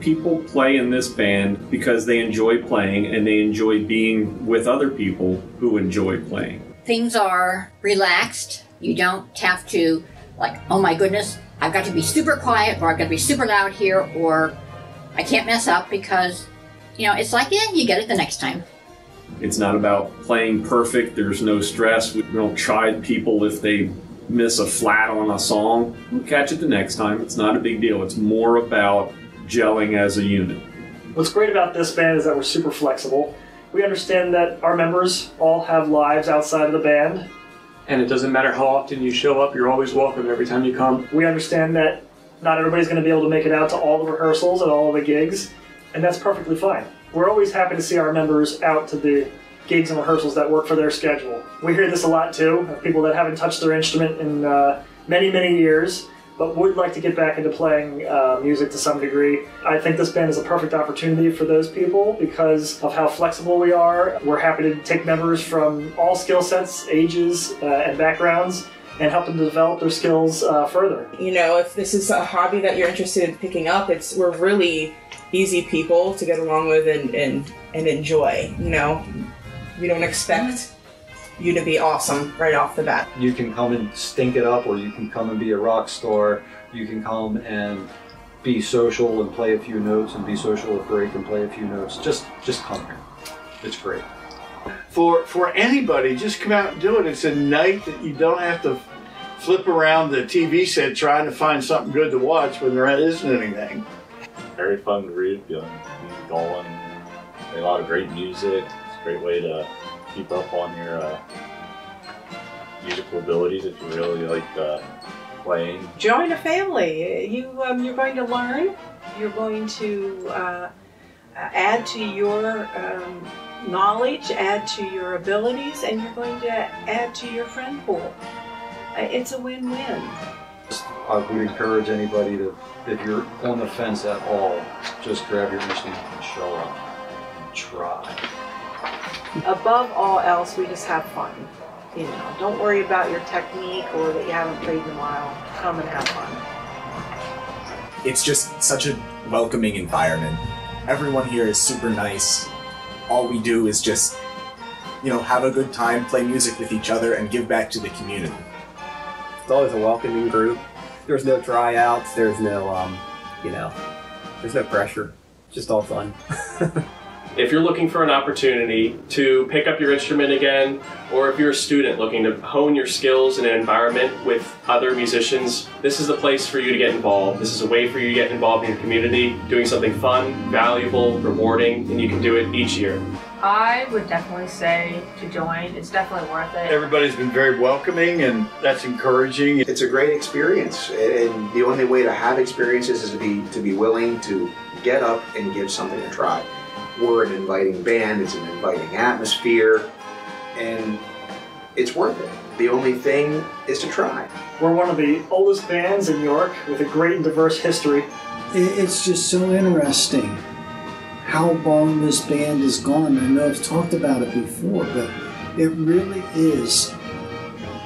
People play in this band because they enjoy playing and they enjoy being with other people who enjoy playing. Things are relaxed. You don't have to, like, oh my goodness, I've got to be super quiet or I've got to be super loud here or I can't mess up because, you know, it's like, yeah, you get it the next time. It's not about playing perfect. There's no stress. We don't chide people if they miss a flat on a song. We'll catch it the next time. It's not a big deal. It's more about gelling as a unit. What's great about this band is that we're super flexible. We understand that our members all have lives outside of the band. And it doesn't matter how often you show up, you're always welcome every time you come. We understand that not everybody's going to be able to make it out to all the rehearsals and all the gigs, and that's perfectly fine. We're always happy to see our members out to the gigs and rehearsals that work for their schedule. We hear this a lot too, of people that haven't touched their instrument in uh, many, many years, but would like to get back into playing uh, music to some degree. I think this band is a perfect opportunity for those people because of how flexible we are. We're happy to take members from all skill sets, ages, uh, and backgrounds and help them develop their skills uh, further. You know, if this is a hobby that you're interested in picking up, it's we're really easy people to get along with and, and, and enjoy. You know, we don't expect you to be awesome right off the bat. You can come and stink it up, or you can come and be a rock star. You can come and be social and play a few notes, and be social with break and play a few notes. Just, just come here. It's great. For for anybody, just come out and do it. It's a night that you don't have to flip around the TV set trying to find something good to watch when there isn't anything. Very fun to read, feeling going. A lot of great music. It's a great way to keep up on your uh, musical abilities if you really like uh, playing. Join a family. You um, you're going to learn. You're going to uh, add to your um, knowledge, add to your abilities, and you're going to add to your friend pool. Uh, It's a win-win. I would encourage anybody to, if you're on the fence at all, just grab your instrument and show up and try. Above all else, we just have fun. You know, don't worry about your technique or that you haven't played in a while. Come and have fun. It's just such a welcoming environment. Everyone here is super nice. All we do is just, you know, have a good time, play music with each other, and give back to the community. It's always a welcoming group. There's no tryouts. There's no, um, you know, there's no pressure. Just all fun. If you're looking for an opportunity to pick up your instrument again, or if you're a student looking to hone your skills in an environment with other musicians, this is the place for you to get involved. This is a way for you to get involved in your community, doing something fun, valuable, rewarding, and you can do it each year. I would definitely say to join. It's definitely worth it. Everybody's been very welcoming, and that's encouraging. It's a great experience, and the only way to have experiences is to be to be willing to get up and give something a try. We're an inviting band. It's an inviting atmosphere, and it's worth it. The only thing is to try. We're one of the oldest bands in York with a great and diverse history. It's just so interesting how long this band has gone. I know I've talked about it before, but it really is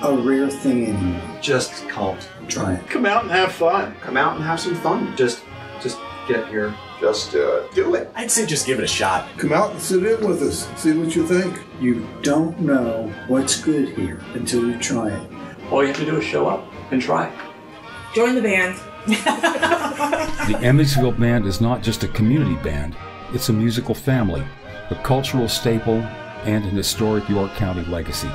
a rare thing anymore. Just come. Try it. Come out and have fun. Come out and have some fun. Just, just get here. Just do it. Do it. I'd say just give it a shot. Come out and sit in with us. See what you think. You don't know what's good here until you try it. All you have to do is show up and try. Join the band. The Emigsville Band is not just a community band, it's a musical family, a cultural staple, and an historic York County legacy.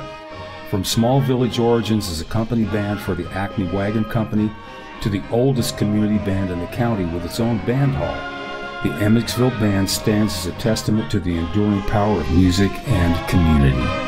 From small village origins as a company band for the Acme Wagon Company to the oldest community band in the county with its own band hall, the Emigsville Band stands as a testament to the enduring power of music and community.